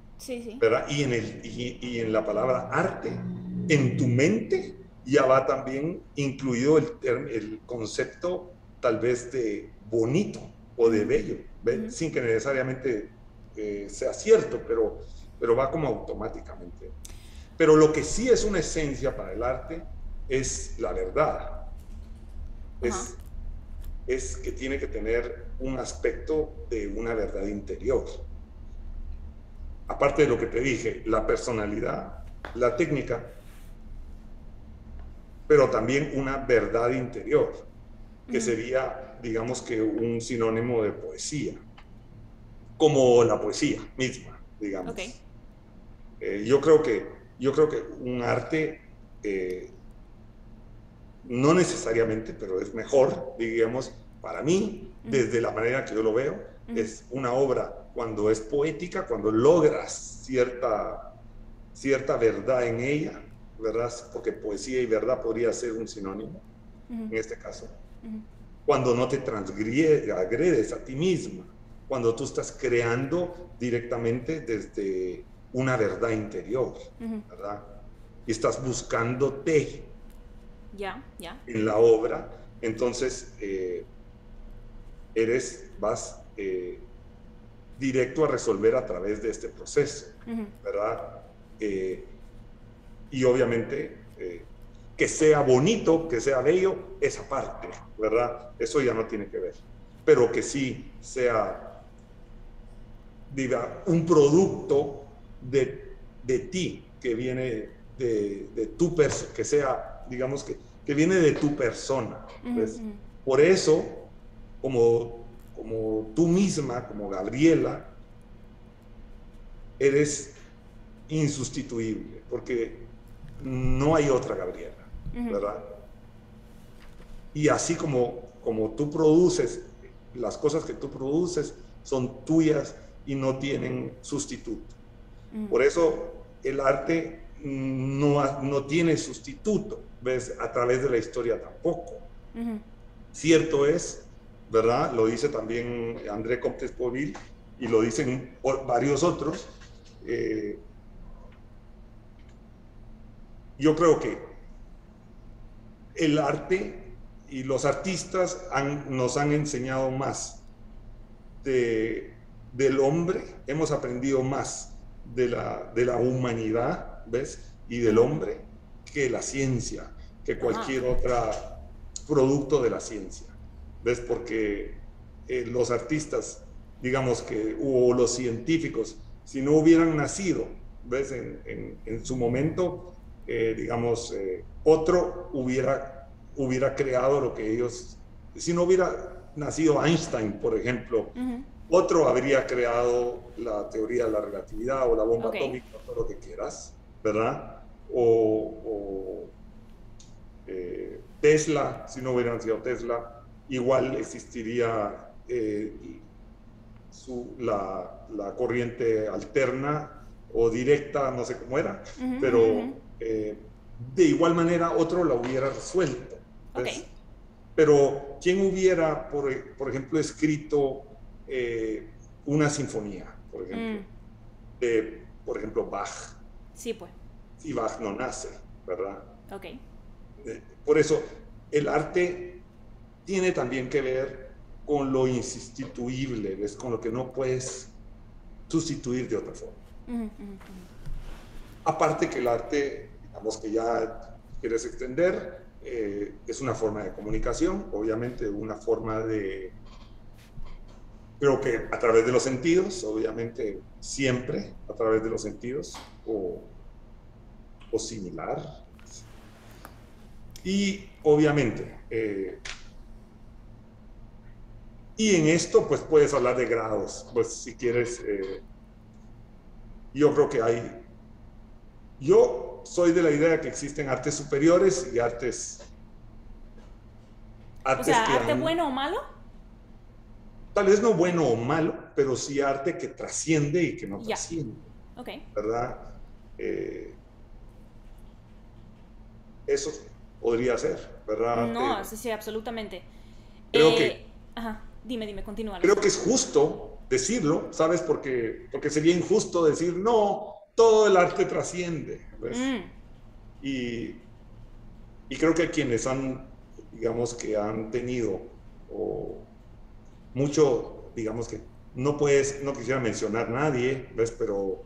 ¿verdad? Y en, el, y, en la palabra arte, en tu mente ya va también incluido el, el concepto tal vez de bonito o de bello, sin que necesariamente eh, sea cierto, pero, pero va como automáticamente. Pero lo que sí es una esencia para el arte es la verdad. Es, es que tiene que tener un aspecto de una verdad interior. Aparte de lo que te dije, la personalidad, la técnica, pero también una verdad interior, que sería digamos que un sinónimo de poesía, como la poesía misma, digamos. Eh, yo, creo que, yo creo que un arte, eh, no necesariamente, pero es mejor, digamos, para mí, desde la manera que yo lo veo, es una obra cuando es poética, cuando logras cierta, cierta verdad en ella, ¿verdad? Porque poesía y verdad podría ser un sinónimo en este caso cuando no te transgredes a ti misma, cuando tú estás creando directamente desde una verdad interior, ¿verdad? Y estás buscándote ya, ya. en la obra, entonces eh, eres, vas eh, directo a resolver a través de este proceso, ¿verdad? Eh, y obviamente que sea bonito, que sea bello, esa parte, ¿verdad? Eso ya no tiene que ver. Pero que sí sea, diga, un producto de, de ti, que viene de, de tu persona, que sea, digamos, que, que viene de tu persona. Por eso, como, como tú misma, como Gabriela, eres insustituible, porque no hay otra Gabriela. ¿verdad? Y así como, como tú produces, las cosas que tú produces son tuyas y no tienen sustituto. Por eso el arte no, no tiene sustituto, ¿ves? A través de la historia tampoco. Cierto es, ¿verdad? Lo dice también André Comtes Povil y lo dicen varios otros. Eh, yo creo que el arte y los artistas nos han enseñado más del hombre, hemos aprendido más de la, de la humanidad, ¿ves? Y del hombre que la ciencia, que cualquier otro producto de la ciencia, ¿ves? Porque eh, los artistas, digamos que, o los científicos, si no hubieran nacido, ¿ves? En, su momento, eh, digamos, eh, otro hubiera, hubiera creado lo que ellos, si no hubiera nacido Einstein, por ejemplo, otro habría creado la teoría de la relatividad o la bomba atómica, todo lo que quieras, ¿verdad? O, eh, Tesla, si no hubiera nacido Tesla, igual existiría eh, la, la, corriente alterna o directa, no sé cómo era, pero eh, de igual manera otro la hubiera resuelto. Pero ¿quién hubiera, por, ejemplo, escrito eh, una sinfonía, por ejemplo, mm. de, por ejemplo, Bach? Sí, pues. Y Bach no nace, ¿verdad? Ok. Por eso, el arte tiene también que ver con lo insustituible, es con lo que no puedes sustituir de otra forma. Aparte que el arte digamos que ya quieres extender, eh, es una forma de comunicación, obviamente una forma de, creo que a través de los sentidos, obviamente siempre a través de los sentidos o, o similar. Y obviamente, eh, y en esto pues puedes hablar de grados, pues si quieres, eh, yo creo que hay, yo soy de la idea que existen artes superiores y artes... artes o sea, ¿arte bueno o malo? Tal vez no bueno o malo, pero sí arte que trasciende y que no trasciende. ¿Verdad? Eh, eso podría ser, ¿verdad? No, sí, sí, absolutamente. Creo que... Eh, ajá, dime, dime, continúa. Creo que es justo decirlo, ¿sabes? Porque, porque sería injusto decir, no, todo el arte trasciende. Mm. Y, y, creo que quienes han, digamos, que han tenido mucho, digamos que no puedes, no quisiera mencionar nadie, ¿ves? Pero,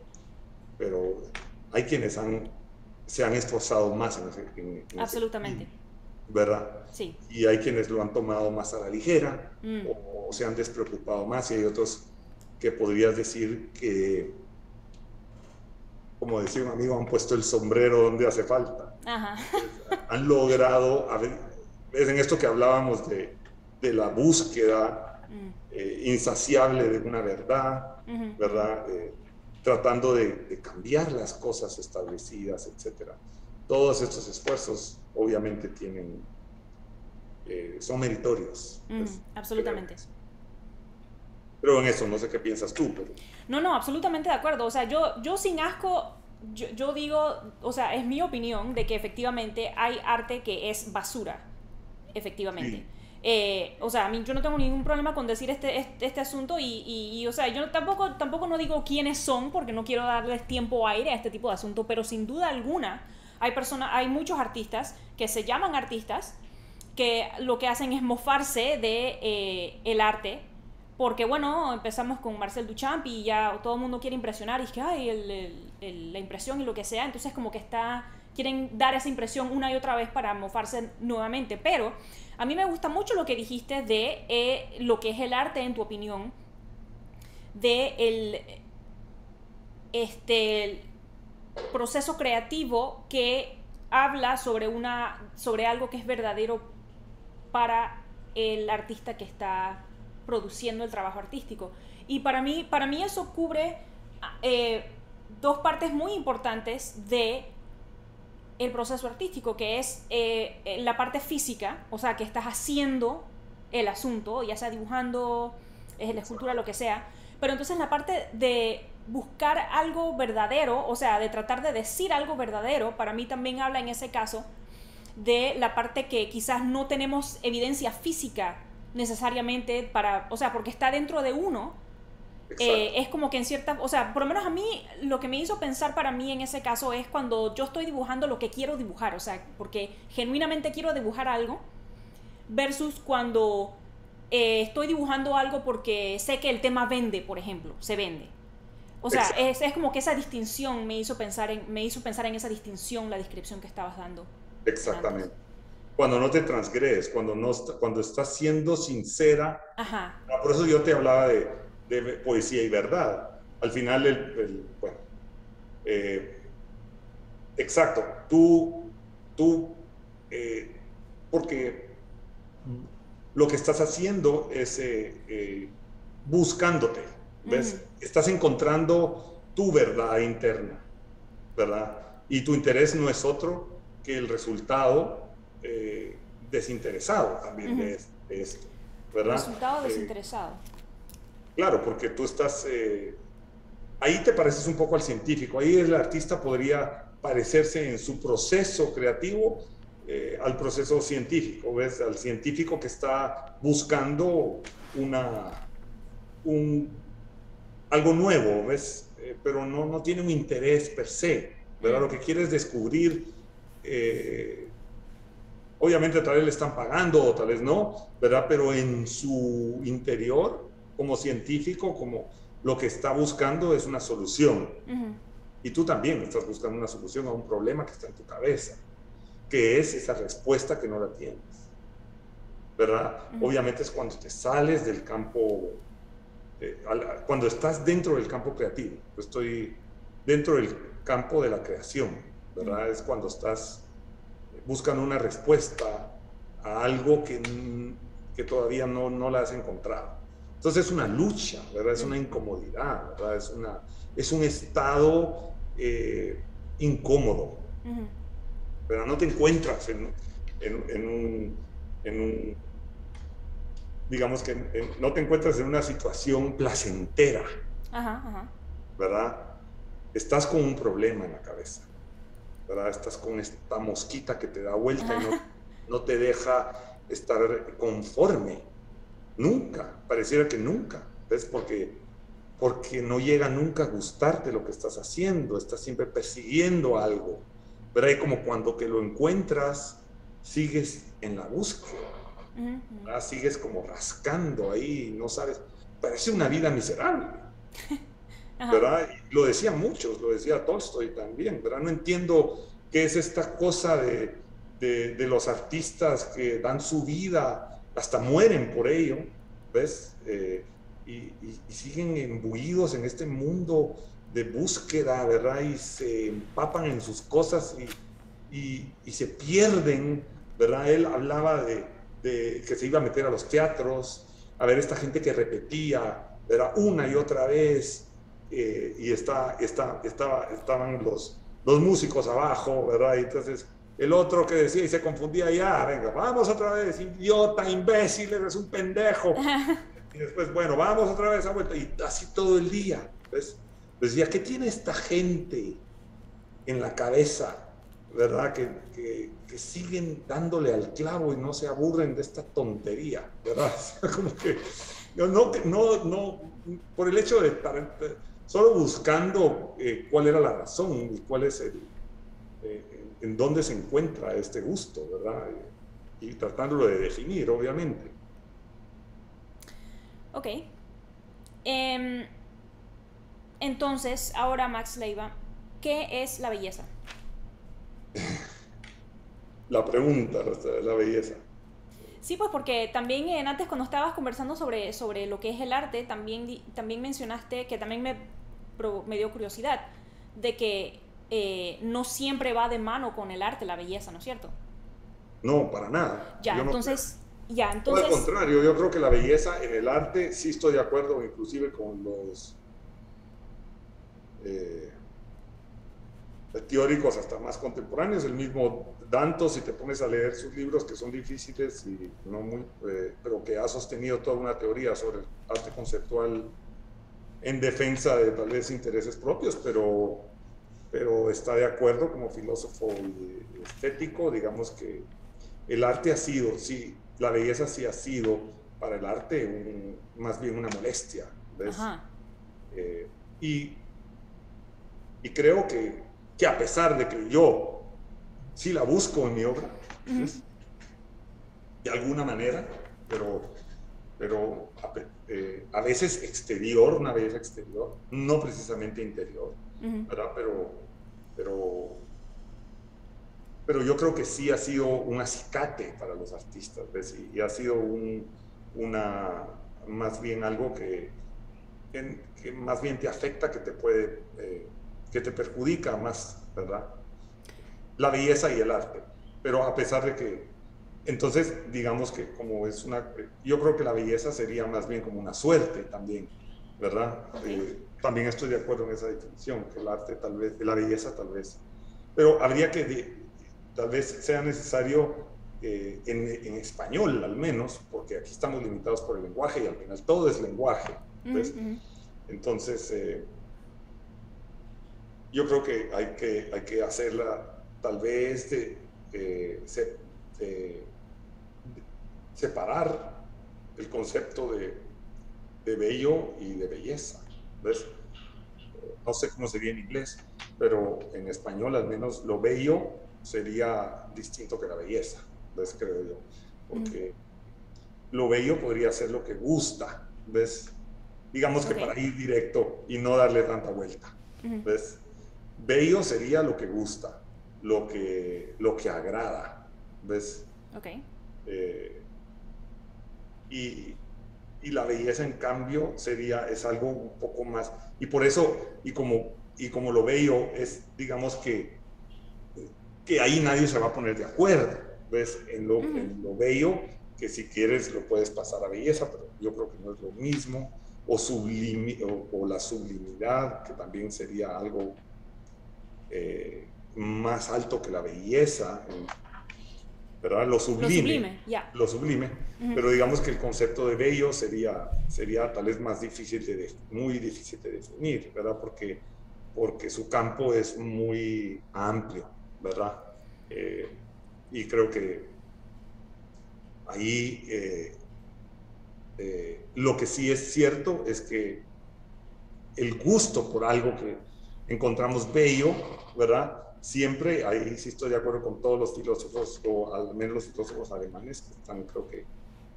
pero hay quienes han, se han esforzado más en ese. Absolutamente. ¿Verdad? Sí. Y hay quienes lo han tomado más a la ligera mm. o se han despreocupado más y hay otros que podrías decir que como decía un amigo, han puesto el sombrero donde hace falta. *laughs* Han logrado, es en esto que hablábamos de, de la búsqueda mm. eh, insaciable de una verdad, ¿verdad? Eh, tratando de, cambiar las cosas establecidas, etc. Todos estos esfuerzos obviamente tienen, eh, son meritorios. Pues, absolutamente. Pero en eso, no sé qué piensas tú. Pero... No, no, absolutamente de acuerdo. O sea, yo, yo sin asco, yo, digo, o sea, es mi opinión de que efectivamente hay arte que es basura, efectivamente. eh, o sea, a mí yo no tengo ningún problema con decir este, este, este asunto y, y, o sea, yo tampoco, tampoco no digo quiénes son porque no quiero darles tiempo aire a este tipo de asunto, pero sin duda alguna hay personas, hay muchos artistas que se llaman artistas que lo que hacen es mofarse de eh, el arte porque bueno, empezamos con Marcel Duchamp y ya todo el mundo quiere impresionar y es que el, la impresión y lo que sea, entonces como que está, quieren dar esa impresión una y otra vez para mofarse nuevamente, pero a mí me gusta mucho lo que dijiste de eh, lo que es el arte en tu opinión, de el, este, proceso creativo que habla sobre, una, sobre algo que es verdadero para el artista que está produciendo el trabajo artístico. Y para mí, para mí eso cubre eh, dos partes muy importantes de el proceso artístico, que es eh, la parte física, o sea, que estás haciendo el asunto, ya sea dibujando, es la escultura, lo que sea, pero entonces la parte de buscar algo verdadero, o sea, de tratar de decir algo verdadero, para mí también habla en ese caso de la parte que quizás no tenemos evidencia física necesariamente para, o sea, porque está dentro de uno. Eh, es como que en cierta, o sea, por lo menos a mí lo que me hizo pensar para mí en ese caso es cuando yo estoy dibujando lo que quiero dibujar, o sea, porque genuinamente quiero dibujar algo, versus cuando eh, estoy dibujando algo porque sé que el tema vende, por ejemplo, se vende. O sea, es, es, como que esa distinción me hizo, pensar en, me hizo pensar en esa distinción, la descripción que estabas dando. Exactamente cuando no te transgredes, cuando, no, cuando estás siendo sincera. Ajá. Ah, por eso yo te hablaba de, de poesía y verdad. Al final, el, bueno, eh, exacto, tú, tú, eh, porque lo que estás haciendo es eh, buscándote, ¿ves? Estás encontrando tu verdad interna, ¿verdad? Y tu interés no es otro que el resultado eh, desinteresado también de, esto, ¿verdad? Resultado eh, desinteresado. claro, porque tú estás, eh, ahí te pareces un poco al científico, ahí el artista podría parecerse en su proceso creativo al proceso científico, ¿ves? Al científico que está buscando una, un, algo nuevo, ¿ves? pero no, no tiene un interés per se, ¿verdad? Lo que quiere es descubrir Obviamente tal vez le están pagando o tal vez no, ¿verdad? Pero en su interior, como científico, como lo que está buscando es una solución. Y tú también estás buscando una solución a un problema que está en tu cabeza, que es esa respuesta que no la tienes. ¿Verdad? Obviamente es cuando te sales del campo, eh, cuando estás dentro del campo creativo. Yo estoy dentro del campo de la creación, ¿verdad? Es cuando estás buscan una respuesta a algo que, que todavía no, no la has encontrado. Entonces es una lucha, ¿verdad? Es una incomodidad, ¿verdad? Es, una, es un estado eh, incómodo. Pero no te encuentras en, en, un, digamos que no te encuentras en una situación placentera, ¿verdad? Estás con un problema en la cabeza. Estás con esta mosquita que te da vuelta y no, te deja estar conforme. Nunca, pareciera que nunca. ¿Ves? Porque, porque no llega nunca a gustarte lo que estás haciendo, estás siempre persiguiendo algo. Pero ahí como cuando que lo encuentras, sigues en la búsqueda. Sigues como rascando ahí, no sabes. Parece una vida miserable. *laughs* ¿verdad? lo decían muchos, lo decía Tolstoy también, ¿verdad? No entiendo qué es esta cosa de, de, los artistas que dan su vida, hasta mueren por ello, ¿ves? Eh, y, siguen embuidos en este mundo de búsqueda, ¿verdad? Y se empapan en sus cosas y, y se pierden, ¿verdad? Él hablaba de, de, que se iba a meter a los teatros, a ver esta gente que repetía, ¿verdad? Una y otra vez, eh, y está, está, estaba, estaban los, los músicos abajo, ¿verdad? Y entonces el otro que decía y se confundía, ya, venga, vamos otra vez, idiota, imbécil, eres un pendejo. *laughs* y después, bueno, vamos otra vez a vuelta, y así todo el día. ¿ves? Decía, ¿qué tiene esta gente en la cabeza ¿verdad? Que, que, siguen dándole al clavo y no se aburren de esta tontería, ¿verdad? *laughs* Como que no, no, no, por el hecho de estar solo buscando eh, cuál era la razón y cuál es el, eh, en dónde se encuentra este gusto, ¿verdad? Y tratándolo de definir, obviamente. Ok. Em, entonces, ahora Max Leiva, ¿qué es la belleza? *laughs* la pregunta, la belleza. Sí, pues porque también antes cuando estabas conversando sobre, sobre lo que es el arte, también, también mencionaste que también me, me dio curiosidad de que eh, no siempre va de mano con el arte, la belleza, ¿no es cierto? No, para nada. Ya, entonces, ya, entonces... Al contrario, yo creo que la belleza en el arte sí estoy de acuerdo, inclusive con los eh, teóricos hasta más contemporáneos, el mismo Danto, si te pones a leer sus libros que son difíciles y no muy, eh, pero que ha sostenido toda una teoría sobre el arte conceptual en defensa de tal vez intereses propios, pero, pero está de acuerdo como filósofo estético, digamos que el arte ha sido, sí, la belleza sí ha sido para el arte más bien una molestia. Eh, y, y, creo que, que, a pesar de que yo sí la busco en mi obra, de alguna manera, pero, pero eh, a veces exterior, una belleza exterior, no precisamente interior, ¿verdad? Pero, pero pero yo creo que sí ha sido un acicate para los artistas, ¿ves? Y, ha sido un, una, más bien algo que, que, más bien te afecta, que te puede, eh, que te perjudica más, ¿verdad? La belleza y el arte. Pero a pesar de que, entonces, digamos que como es una, yo creo que la belleza sería más bien como una suerte también, ¿verdad? Eh, también estoy de acuerdo en esa definición, que el arte tal vez, la belleza tal vez. Pero habría que tal vez sea necesario eh, en, español al menos, porque aquí estamos limitados por el lenguaje y al final todo es lenguaje. Entonces, eh, yo creo que hay, que hay que hacerla tal vez de, separar el concepto de, de, bello y de belleza. No sé cómo sería en inglés, pero en español al menos lo bello sería distinto que la belleza, ¿ves? Creo yo. Porque lo bello podría ser lo que gusta, ¿ves? Digamos que para ir directo y no darle tanta vuelta, ¿ves? Bello sería lo que gusta, lo que, lo que agrada, ¿ves? Ok. Eh, y, y, la belleza, en cambio, sería, es algo un poco más, y por eso, y como, y como lo bello es, digamos que que ahí nadie se va a poner de acuerdo. ¿Ves? En lo, lo bello, que si quieres lo puedes pasar a belleza, pero yo creo que no es lo mismo. O, sublimi, o, la sublimidad, que también sería algo eh, más alto que la belleza, ¿verdad? Lo sublime. Lo sublime, Lo sublime. Pero digamos que el concepto de bello sería, sería tal vez más difícil de, muy difícil de definir, ¿verdad? Porque, porque su campo es muy amplio. ¿verdad? Eh, y creo que ahí eh, eh, lo que sí es cierto es que el gusto por algo que encontramos bello, ¿verdad? Siempre, ahí sí estoy de acuerdo con todos los filósofos, o al menos los filósofos alemanes que están creo que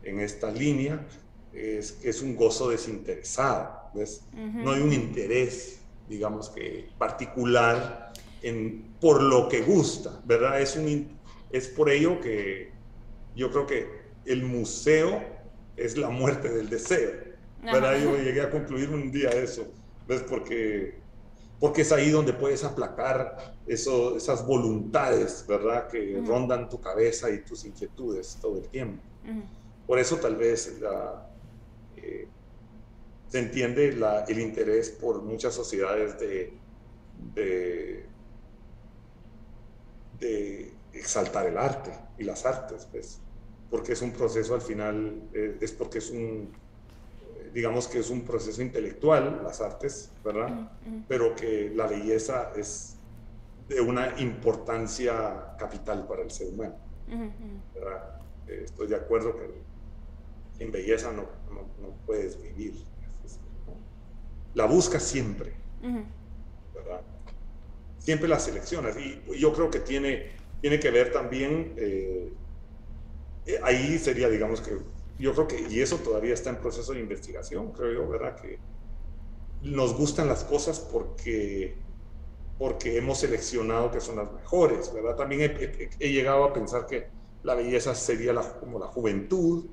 en esta línea, es que es un gozo desinteresado, ¿ves? No hay un interés, digamos que particular por lo que gusta, ¿verdad? Es, un, es por ello que yo creo que el museo es la muerte del deseo, ¿verdad? Yo llegué a concluir un día eso, ¿ves? Porque, porque es ahí donde puedes aplacar eso, esas voluntades, ¿verdad? Que rondan tu cabeza y tus inquietudes todo el tiempo. Por eso tal vez eh, se entiende el interés por muchas sociedades de, de de exaltar el arte y las artes, pues, porque es un proceso al final, eh, es porque es un, digamos que es un proceso intelectual, las artes, ¿verdad? Pero que la belleza es de una importancia capital para el ser humano. Eh, estoy de acuerdo que sin belleza no, no, puedes vivir. La buscas siempre, ¿verdad? Siempre la seleccionas. Y yo creo que tiene, tiene que ver también, eh, eh, ahí sería, digamos que, yo creo que, y eso todavía está en proceso de investigación, creo yo, ¿verdad? Que nos gustan las cosas porque porque hemos seleccionado que son las mejores, ¿verdad? También he, llegado a pensar que la belleza sería la, como la juventud.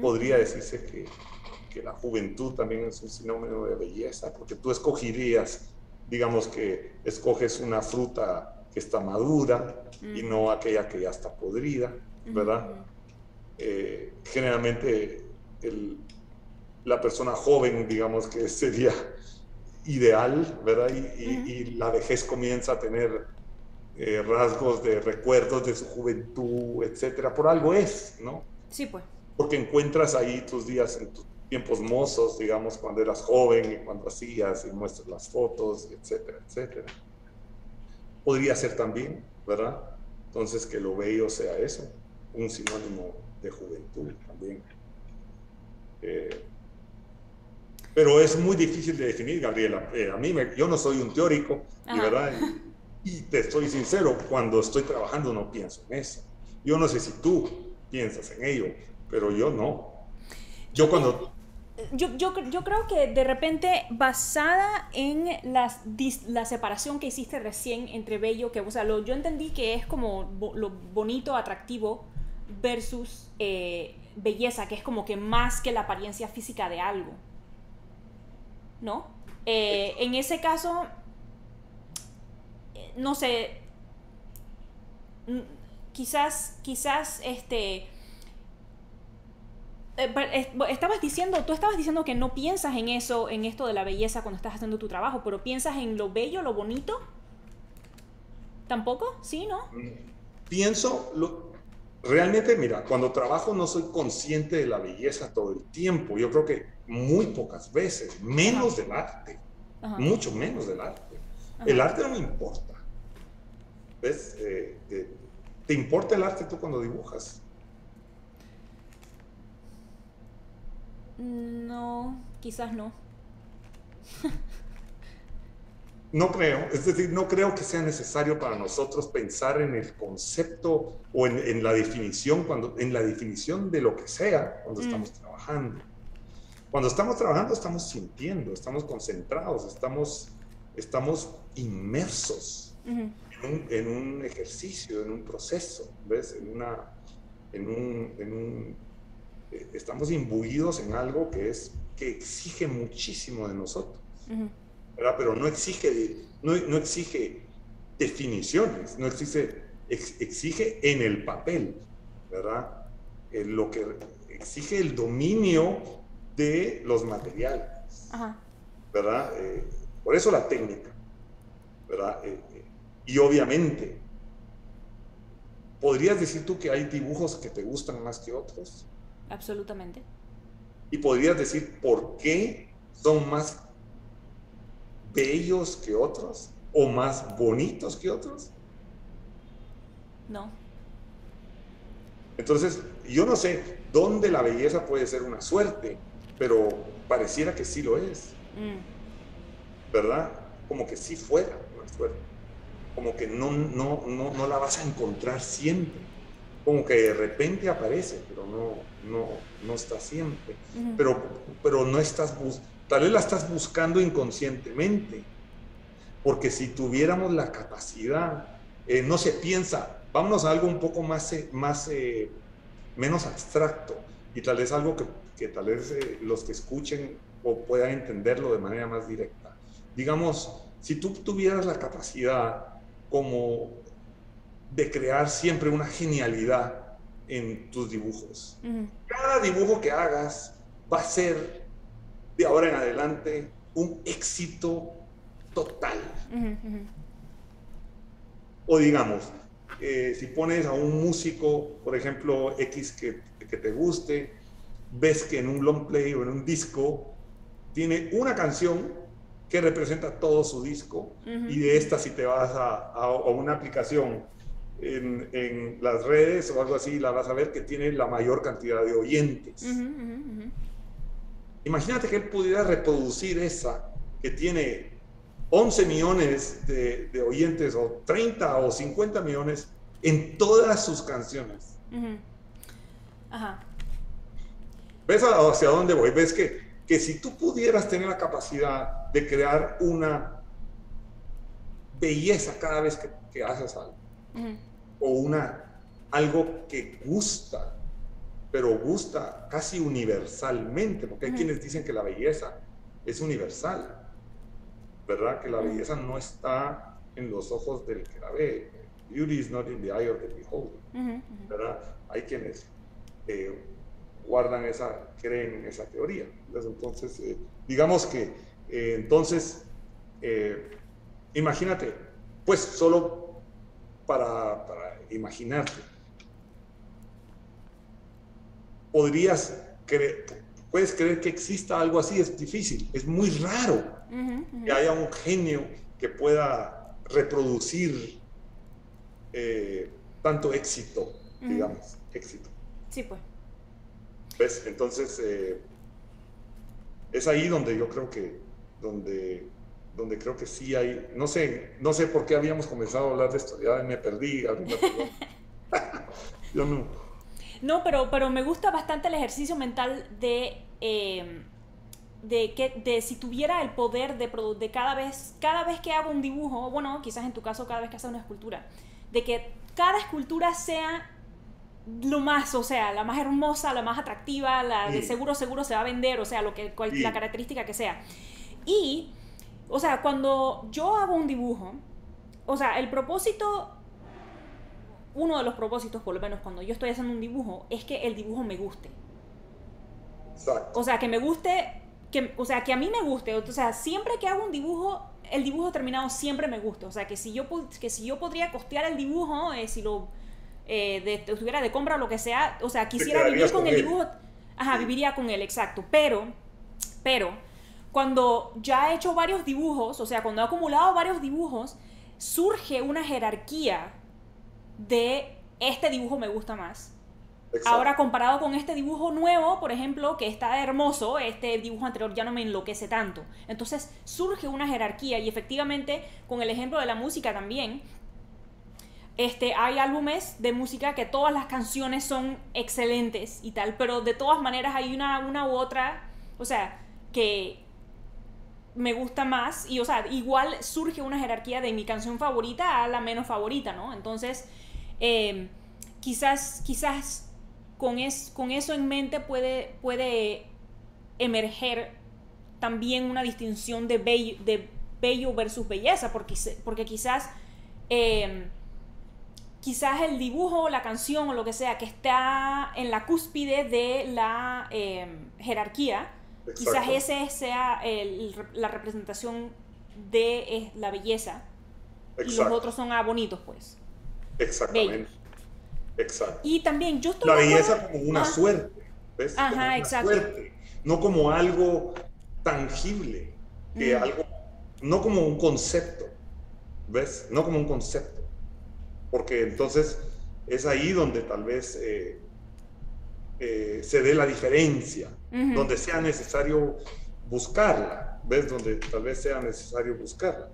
Podría decirse que, que, la juventud también es un sinónimo de belleza, porque tú escogerías, digamos que escoges una fruta que está madura y no aquella que ya está podrida, ¿verdad? Eh, generalmente el, la persona joven, digamos que sería ideal, ¿verdad? Y, la vejez comienza a tener eh, rasgos de recuerdos de su juventud, etcétera. Por algo es, ¿no? Sí, pues. Porque encuentras ahí tus días en tus tiempos mozos, digamos, cuando eras joven y cuando hacías y muestras las fotos, etcétera, etcétera. Podría ser también, ¿verdad? Entonces que lo bello sea eso, un sinónimo de juventud también. Eh, pero es muy difícil de definir, Gabriela. Eh, a mí, me, yo no soy un teórico, y, ¿verdad? Y, te estoy sincero, cuando estoy trabajando no pienso en eso. Yo no sé si tú piensas en ello, pero yo no. Yo cuando... Yo, yo, yo creo que de repente, basada en las, la separación que hiciste recién entre bello, que, o sea, lo, yo entendí que es como lo bonito, atractivo, versus eh, belleza, que es como que más que la apariencia física de algo. ¿no? Eh, en ese caso, no sé, mm, quizás, quizás, este, eh, estabas diciendo, tú estabas diciendo que no piensas en eso, en esto de la belleza cuando estás haciendo tu trabajo, pero piensas en lo bello, lo bonito. ¿Tampoco? ¿Sí, no? Pienso, lo, realmente, mira, cuando trabajo no soy consciente de la belleza todo el tiempo. Yo creo que muy pocas veces, menos del arte, mucho menos del arte. El arte no me importa. ¿Ves? Eh, eh, ¿Te importa el arte tú cuando dibujas? No, quizás no. *laughs* No creo, es decir, no creo que sea necesario para nosotros pensar en el concepto o en, la definición, cuando, en la definición de lo que sea cuando mm. estamos trabajando. Cuando estamos trabajando estamos sintiendo, estamos concentrados, estamos, estamos inmersos en, un, ejercicio, en un proceso, ¿ves? En una, en un, en un, eh, estamos imbuidos en algo que, es, que exige muchísimo de nosotros. Pero no exige, no, no exige definiciones, no exige, exige en el papel, ¿verdad? Eh, lo que exige el dominio de los materiales, ¿verdad? Eh, por eso la técnica, ¿verdad? Eh, y obviamente, ¿podrías decir tú que hay dibujos que te gustan más que otros? Absolutamente. ¿Y podrías decir por qué son más bellos que otros o más bonitos que otros? No. Entonces, yo no sé dónde la belleza puede ser una suerte, pero pareciera que sí lo es. Mm. ¿Verdad? Como que sí fuera una suerte. Como que no, no, no, no la vas a encontrar siempre. Como que de repente aparece, pero no, no, no está siempre. pero, pero no estás buscando Tal vez la estás buscando inconscientemente, porque si tuviéramos la capacidad, eh, no se piensa, vámonos a algo un poco más, eh, más eh, menos abstracto y tal vez algo que, que tal vez los que escuchen o puedan entenderlo de manera más directa. Digamos, si tú tuvieras la capacidad como de crear siempre una genialidad en tus dibujos, cada dibujo que hagas va a ser de ahora en adelante un éxito total. O digamos, eh, si pones a un músico, por ejemplo, X que, que, te guste, ves que en un long play o en un disco tiene una canción que representa todo su disco. Y de esta, si te vas a, a, una aplicación en, en, las redes o algo así, la vas a ver que tiene la mayor cantidad de oyentes. Imagínate que él pudiera reproducir esa que tiene 11 millones de, de, oyentes o 30 o 50 millones en todas sus canciones. Ajá. ¿Ves hacia dónde voy? ¿Ves que, que si tú pudieras tener la capacidad de crear una belleza cada vez que, que haces algo, o una, algo que gusta, pero gusta casi universalmente, porque hay quienes dicen que la belleza es universal, ¿verdad? Que la belleza no está en los ojos del que la ve. Beauty is not in the eye of the beholder, ¿verdad? Hay quienes eh, guardan esa, creen en esa teoría. Entonces, eh, digamos que, eh, entonces, imagínate, pues solo para, para imaginarte, podrías creer, puedes creer que exista algo así, es difícil, es muy raro que haya un genio que pueda reproducir tanto éxito, digamos, éxito. Sí, pues. ¿Ves? Entonces, eh, es ahí donde yo creo que, donde, donde creo que sí hay, no sé, no sé por qué habíamos comenzado a hablar de esto, ya me perdí, *laughs* yo no. No, pero, pero me gusta bastante el ejercicio mental de, em, de, que, de si tuviera el poder de, de cada, vez, cada vez que hago un dibujo, bueno, quizás en tu caso cada vez que haces una escultura, de que cada escultura sea lo más, o sea, la más hermosa, la más atractiva, la de seguro, seguro se va a vender, o sea, lo que, la característica que sea. Y, o sea, cuando yo hago un dibujo, o sea, el propósito, uno de los propósitos, por lo menos cuando yo estoy haciendo un dibujo, es que el dibujo me guste. O sea, que me guste, que, o sea, que a mí me guste. O sea, siempre que hago un dibujo, el dibujo terminado siempre me gusta. O sea, que si yo, que si yo podría costear el dibujo, eh, si lo eh, de, estuviera de compra o lo que sea, o sea, quisiera vivir con, el dibujo, ajá, viviría con él, exacto, pero, pero, cuando ya he hecho varios dibujos, o sea, cuando he acumulado varios dibujos, surge una jerarquía de este dibujo me gusta más. Ahora comparado con este dibujo nuevo, por ejemplo, que está hermoso, este dibujo anterior ya no me enloquece tanto. Entonces surge una jerarquía y efectivamente con el ejemplo de la música también, este, hay álbumes de música que todas las canciones son excelentes y tal, pero de todas maneras hay una, una u otra, o sea, que me gusta más y, o sea, igual surge una jerarquía de mi canción favorita a la menos favorita, ¿no? Entonces, em, quizás, quizás con, es, con eso en mente puede, puede emerger también una distinción de bello, de bello versus belleza, porque, porque quizás... Em, quizás el dibujo, la canción o lo que sea que está en la cúspide de la em, jerarquía, quizás ese sea la representación de la belleza y los otros son ah, bonitos, pues. Exactamente. Exacto. Y también yo estoy... La belleza como una suerte, ¿ves? Ajá, exacto. no como algo tangible, que algo, no como un concepto, ¿ves? No como un concepto porque entonces es ahí donde tal vez eh, eh, se dé la diferencia, donde sea necesario buscarla, ¿ves? Donde tal vez sea necesario buscarla.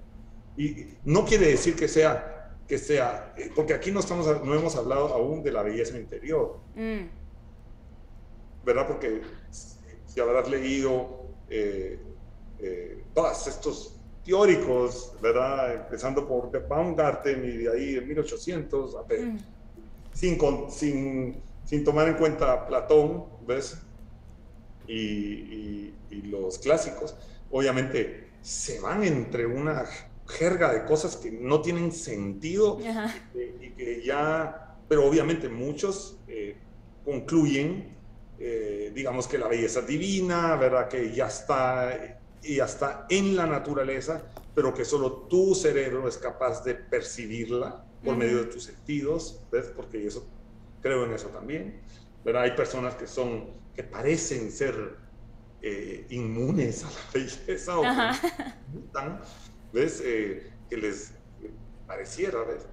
Y no quiere decir que sea, que sea, eh, porque aquí no, estamos, no hemos hablado aún de la belleza interior, mm. ¿verdad? Porque si habrás leído todos estos teóricos, ¿verdad? Empezando por Baumgarten y de ahí en 1800, mm. sin, sin, sin, tomar en cuenta Platón, ¿ves? Y, y, los clásicos, obviamente se van entre una jerga de cosas que no tienen sentido y, que ya, pero obviamente muchos eh, concluyen, eh, digamos que la belleza divina, ¿verdad? Que ya está y hasta en la naturaleza, pero que solo tu cerebro es capaz de percibirla por medio de tus sentidos, ¿ves? Porque eso, creo en eso también, ¿verdad? Hay personas que son, que parecen ser eh, inmunes a la *laughs* belleza o que, ¿ves? Eh, que les pareciera, ¿ves?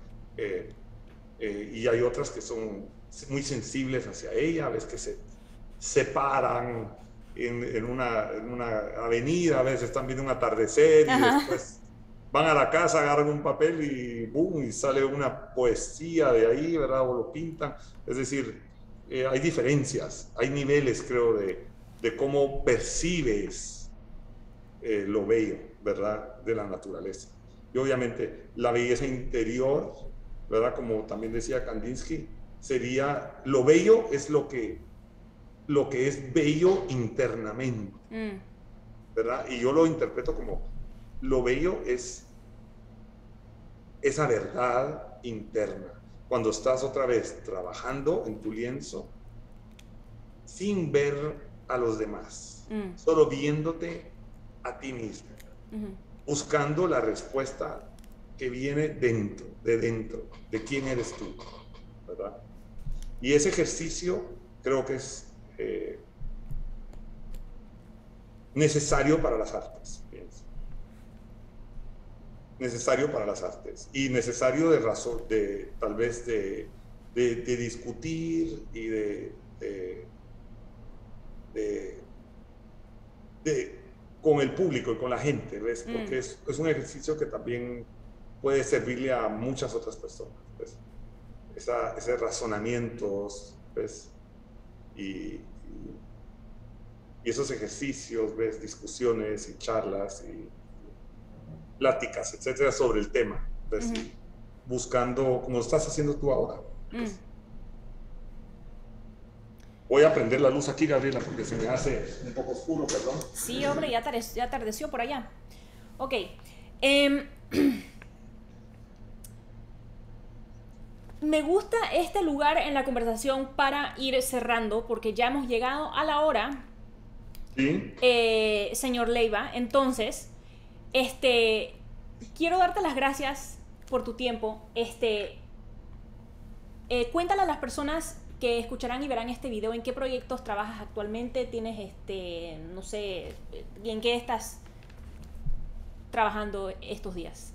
y hay otras que son muy sensibles hacia ella, ¿ves? Que se separan en, en, una, en una avenida, a veces están viendo un atardecer y después van a la casa, agarran un papel y boom, y sale una poesía de ahí, ¿verdad? O lo pintan. Es decir, eh, hay diferencias, hay niveles, creo, de, de cómo percibes eh, lo bello, ¿verdad? De la naturaleza. Y obviamente la belleza interior, ¿verdad? Como también decía Kandinsky, sería, lo bello es lo que, lo que es bello internamente, mm. ¿verdad? Y yo lo interpreto como, lo bello es esa verdad interna. Cuando estás otra vez trabajando en tu lienzo sin ver a los demás, mm. solo viéndote a ti mismo, buscando la respuesta que viene dentro, de dentro, de quién eres tú, ¿verdad? Y ese ejercicio creo que es eh, necesario para las artes necesario para las artes y necesario de razón, de tal vez de, de, discutir y de, de, con el público y con la gente, ¿ves? Mm. Porque es, es, un ejercicio que también puede servirle a muchas otras personas, ¿ves? Esa, esos razonamientos, ¿ves? Y, y, y esos ejercicios, ¿ves? Discusiones y charlas y pláticas, etcétera, sobre el tema. Pues, buscando, como estás haciendo tú ahora. Pues. Mm. Voy a prender la luz aquí, Gabriela, porque se me hace un poco oscuro, perdón. Sí, hombre, ya, atardeció por allá. Ok. Em, *clears throat* me gusta este lugar en la conversación para ir cerrando, porque ya hemos llegado a la hora. Sí. Eh, señor Leiva, entonces, este, quiero darte las gracias por tu tiempo. Este, eh, cuéntale a las personas que escucharán y verán este video en qué proyectos trabajas actualmente, tienes, este, no sé, en qué estás trabajando estos días.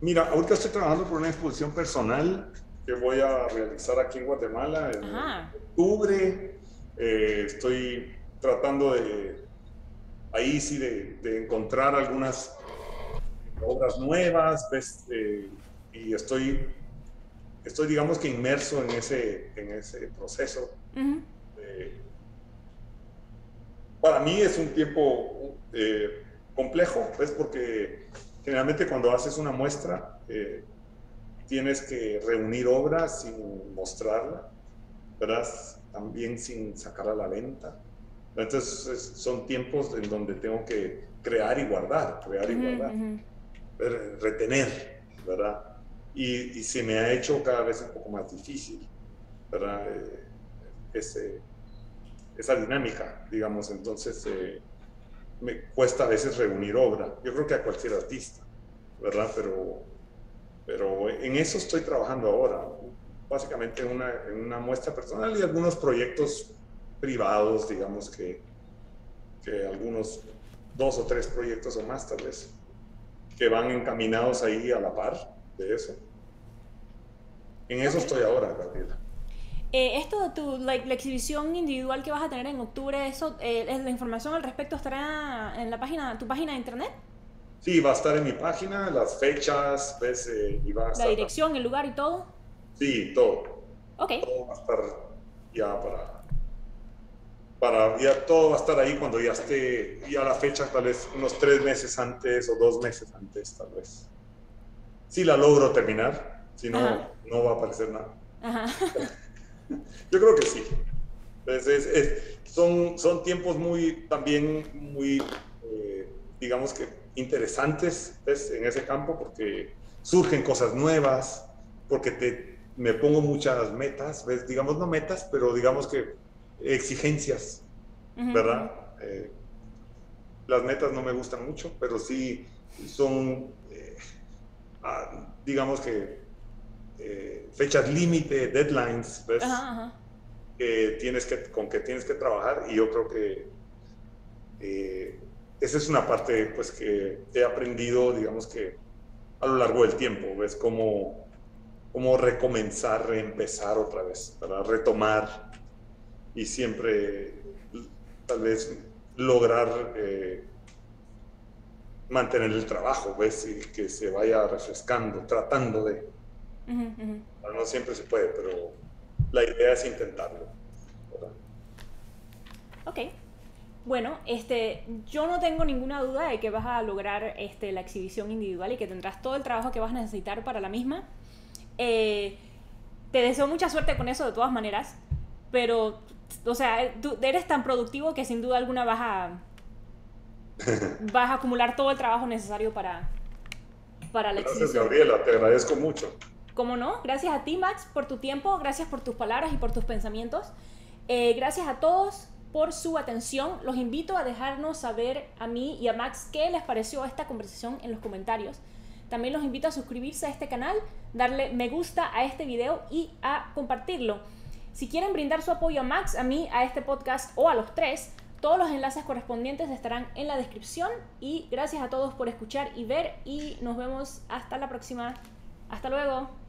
Mira, ahorita estoy trabajando por una exposición personal que voy a realizar aquí en Guatemala en octubre. Eh, estoy tratando de ahí sí de, encontrar algunas obras nuevas, eh, y estoy, estoy, digamos que inmerso en ese, en ese proceso. para mí es un tiempo eh, complejo, ¿ves? Porque generalmente cuando haces una muestra, eh, tienes que reunir obras sin mostrarla, ¿verdad? También sin sacarla a la venta. Entonces son tiempos en donde tengo que crear y guardar, crear y guardar, retener, ¿verdad? Y, se me ha hecho cada vez un poco más difícil, ¿verdad? Eh, ese, esa dinámica, digamos, entonces eh, me cuesta a veces reunir obra. Yo creo que a cualquier artista, ¿verdad? Pero, pero en eso estoy trabajando ahora, básicamente en una, en una muestra personal y algunos proyectos privados, digamos que, que algunos dos o tres proyectos o más tal vez, que van encaminados ahí a la par de eso. En eso estoy ahora, Gabriela. Eh, esto de tu, la exhibición individual que vas a tener en octubre, eso, eh, ¿la información al respecto estará en la página, tu página de internet? Sí, va a estar en mi página, las fechas, ves, eh, y va a ¿La dirección, el lugar y todo? Sí, todo. Ok. Todo va a estar ya para para ya todo va a estar ahí cuando ya esté, ya la fecha tal vez unos tres meses antes o dos meses antes tal vez. Si la logro terminar, si no, no va a aparecer nada. *laughs* Yo creo que sí. son, son tiempos muy, también muy, eh, digamos que interesantes en ese campo porque surgen cosas nuevas, porque te, me pongo muchas metas, ¿ves? digamos no metas, pero digamos que exigencias, ¿verdad? Eh, las metas no me gustan mucho, pero sí son, eh, ah, digamos que, eh, fechas límite, deadlines, Que tienes que, con que tienes que trabajar. Y yo creo que Eh, esa es una parte pues que he aprendido, digamos que a lo largo del tiempo, ves cómo, cómo recomenzar, reempezar otra vez, para retomar y siempre tal vez lograr eh, mantener el trabajo, ves, y que se vaya refrescando, tratando de. No siempre se puede, pero la idea es intentarlo. Ok. Bueno, este, yo no tengo ninguna duda de que vas a lograr este, la exhibición individual y que tendrás todo el trabajo que vas a necesitar para la misma. Eh, te deseo mucha suerte con eso de todas maneras, pero, o sea, tú eres tan productivo que sin duda alguna vas a, *laughs* vas a acumular todo el trabajo necesario para, para la Gracias, Gabriela, te agradezco mucho. Como no, gracias a ti, Max, por tu tiempo, gracias por tus palabras y por tus pensamientos. Eh, gracias a todos por su atención. Los invito a dejarnos saber a mí y a Max qué les pareció esta conversación en los comentarios. También los invito a suscribirse a este canal, darle me gusta a este video y a compartirlo. Si quieren brindar su apoyo a Max, a mí, a este podcast o a los tres, todos los enlaces correspondientes estarán en la descripción y gracias a todos por escuchar y ver y nos vemos hasta la próxima. Hasta luego.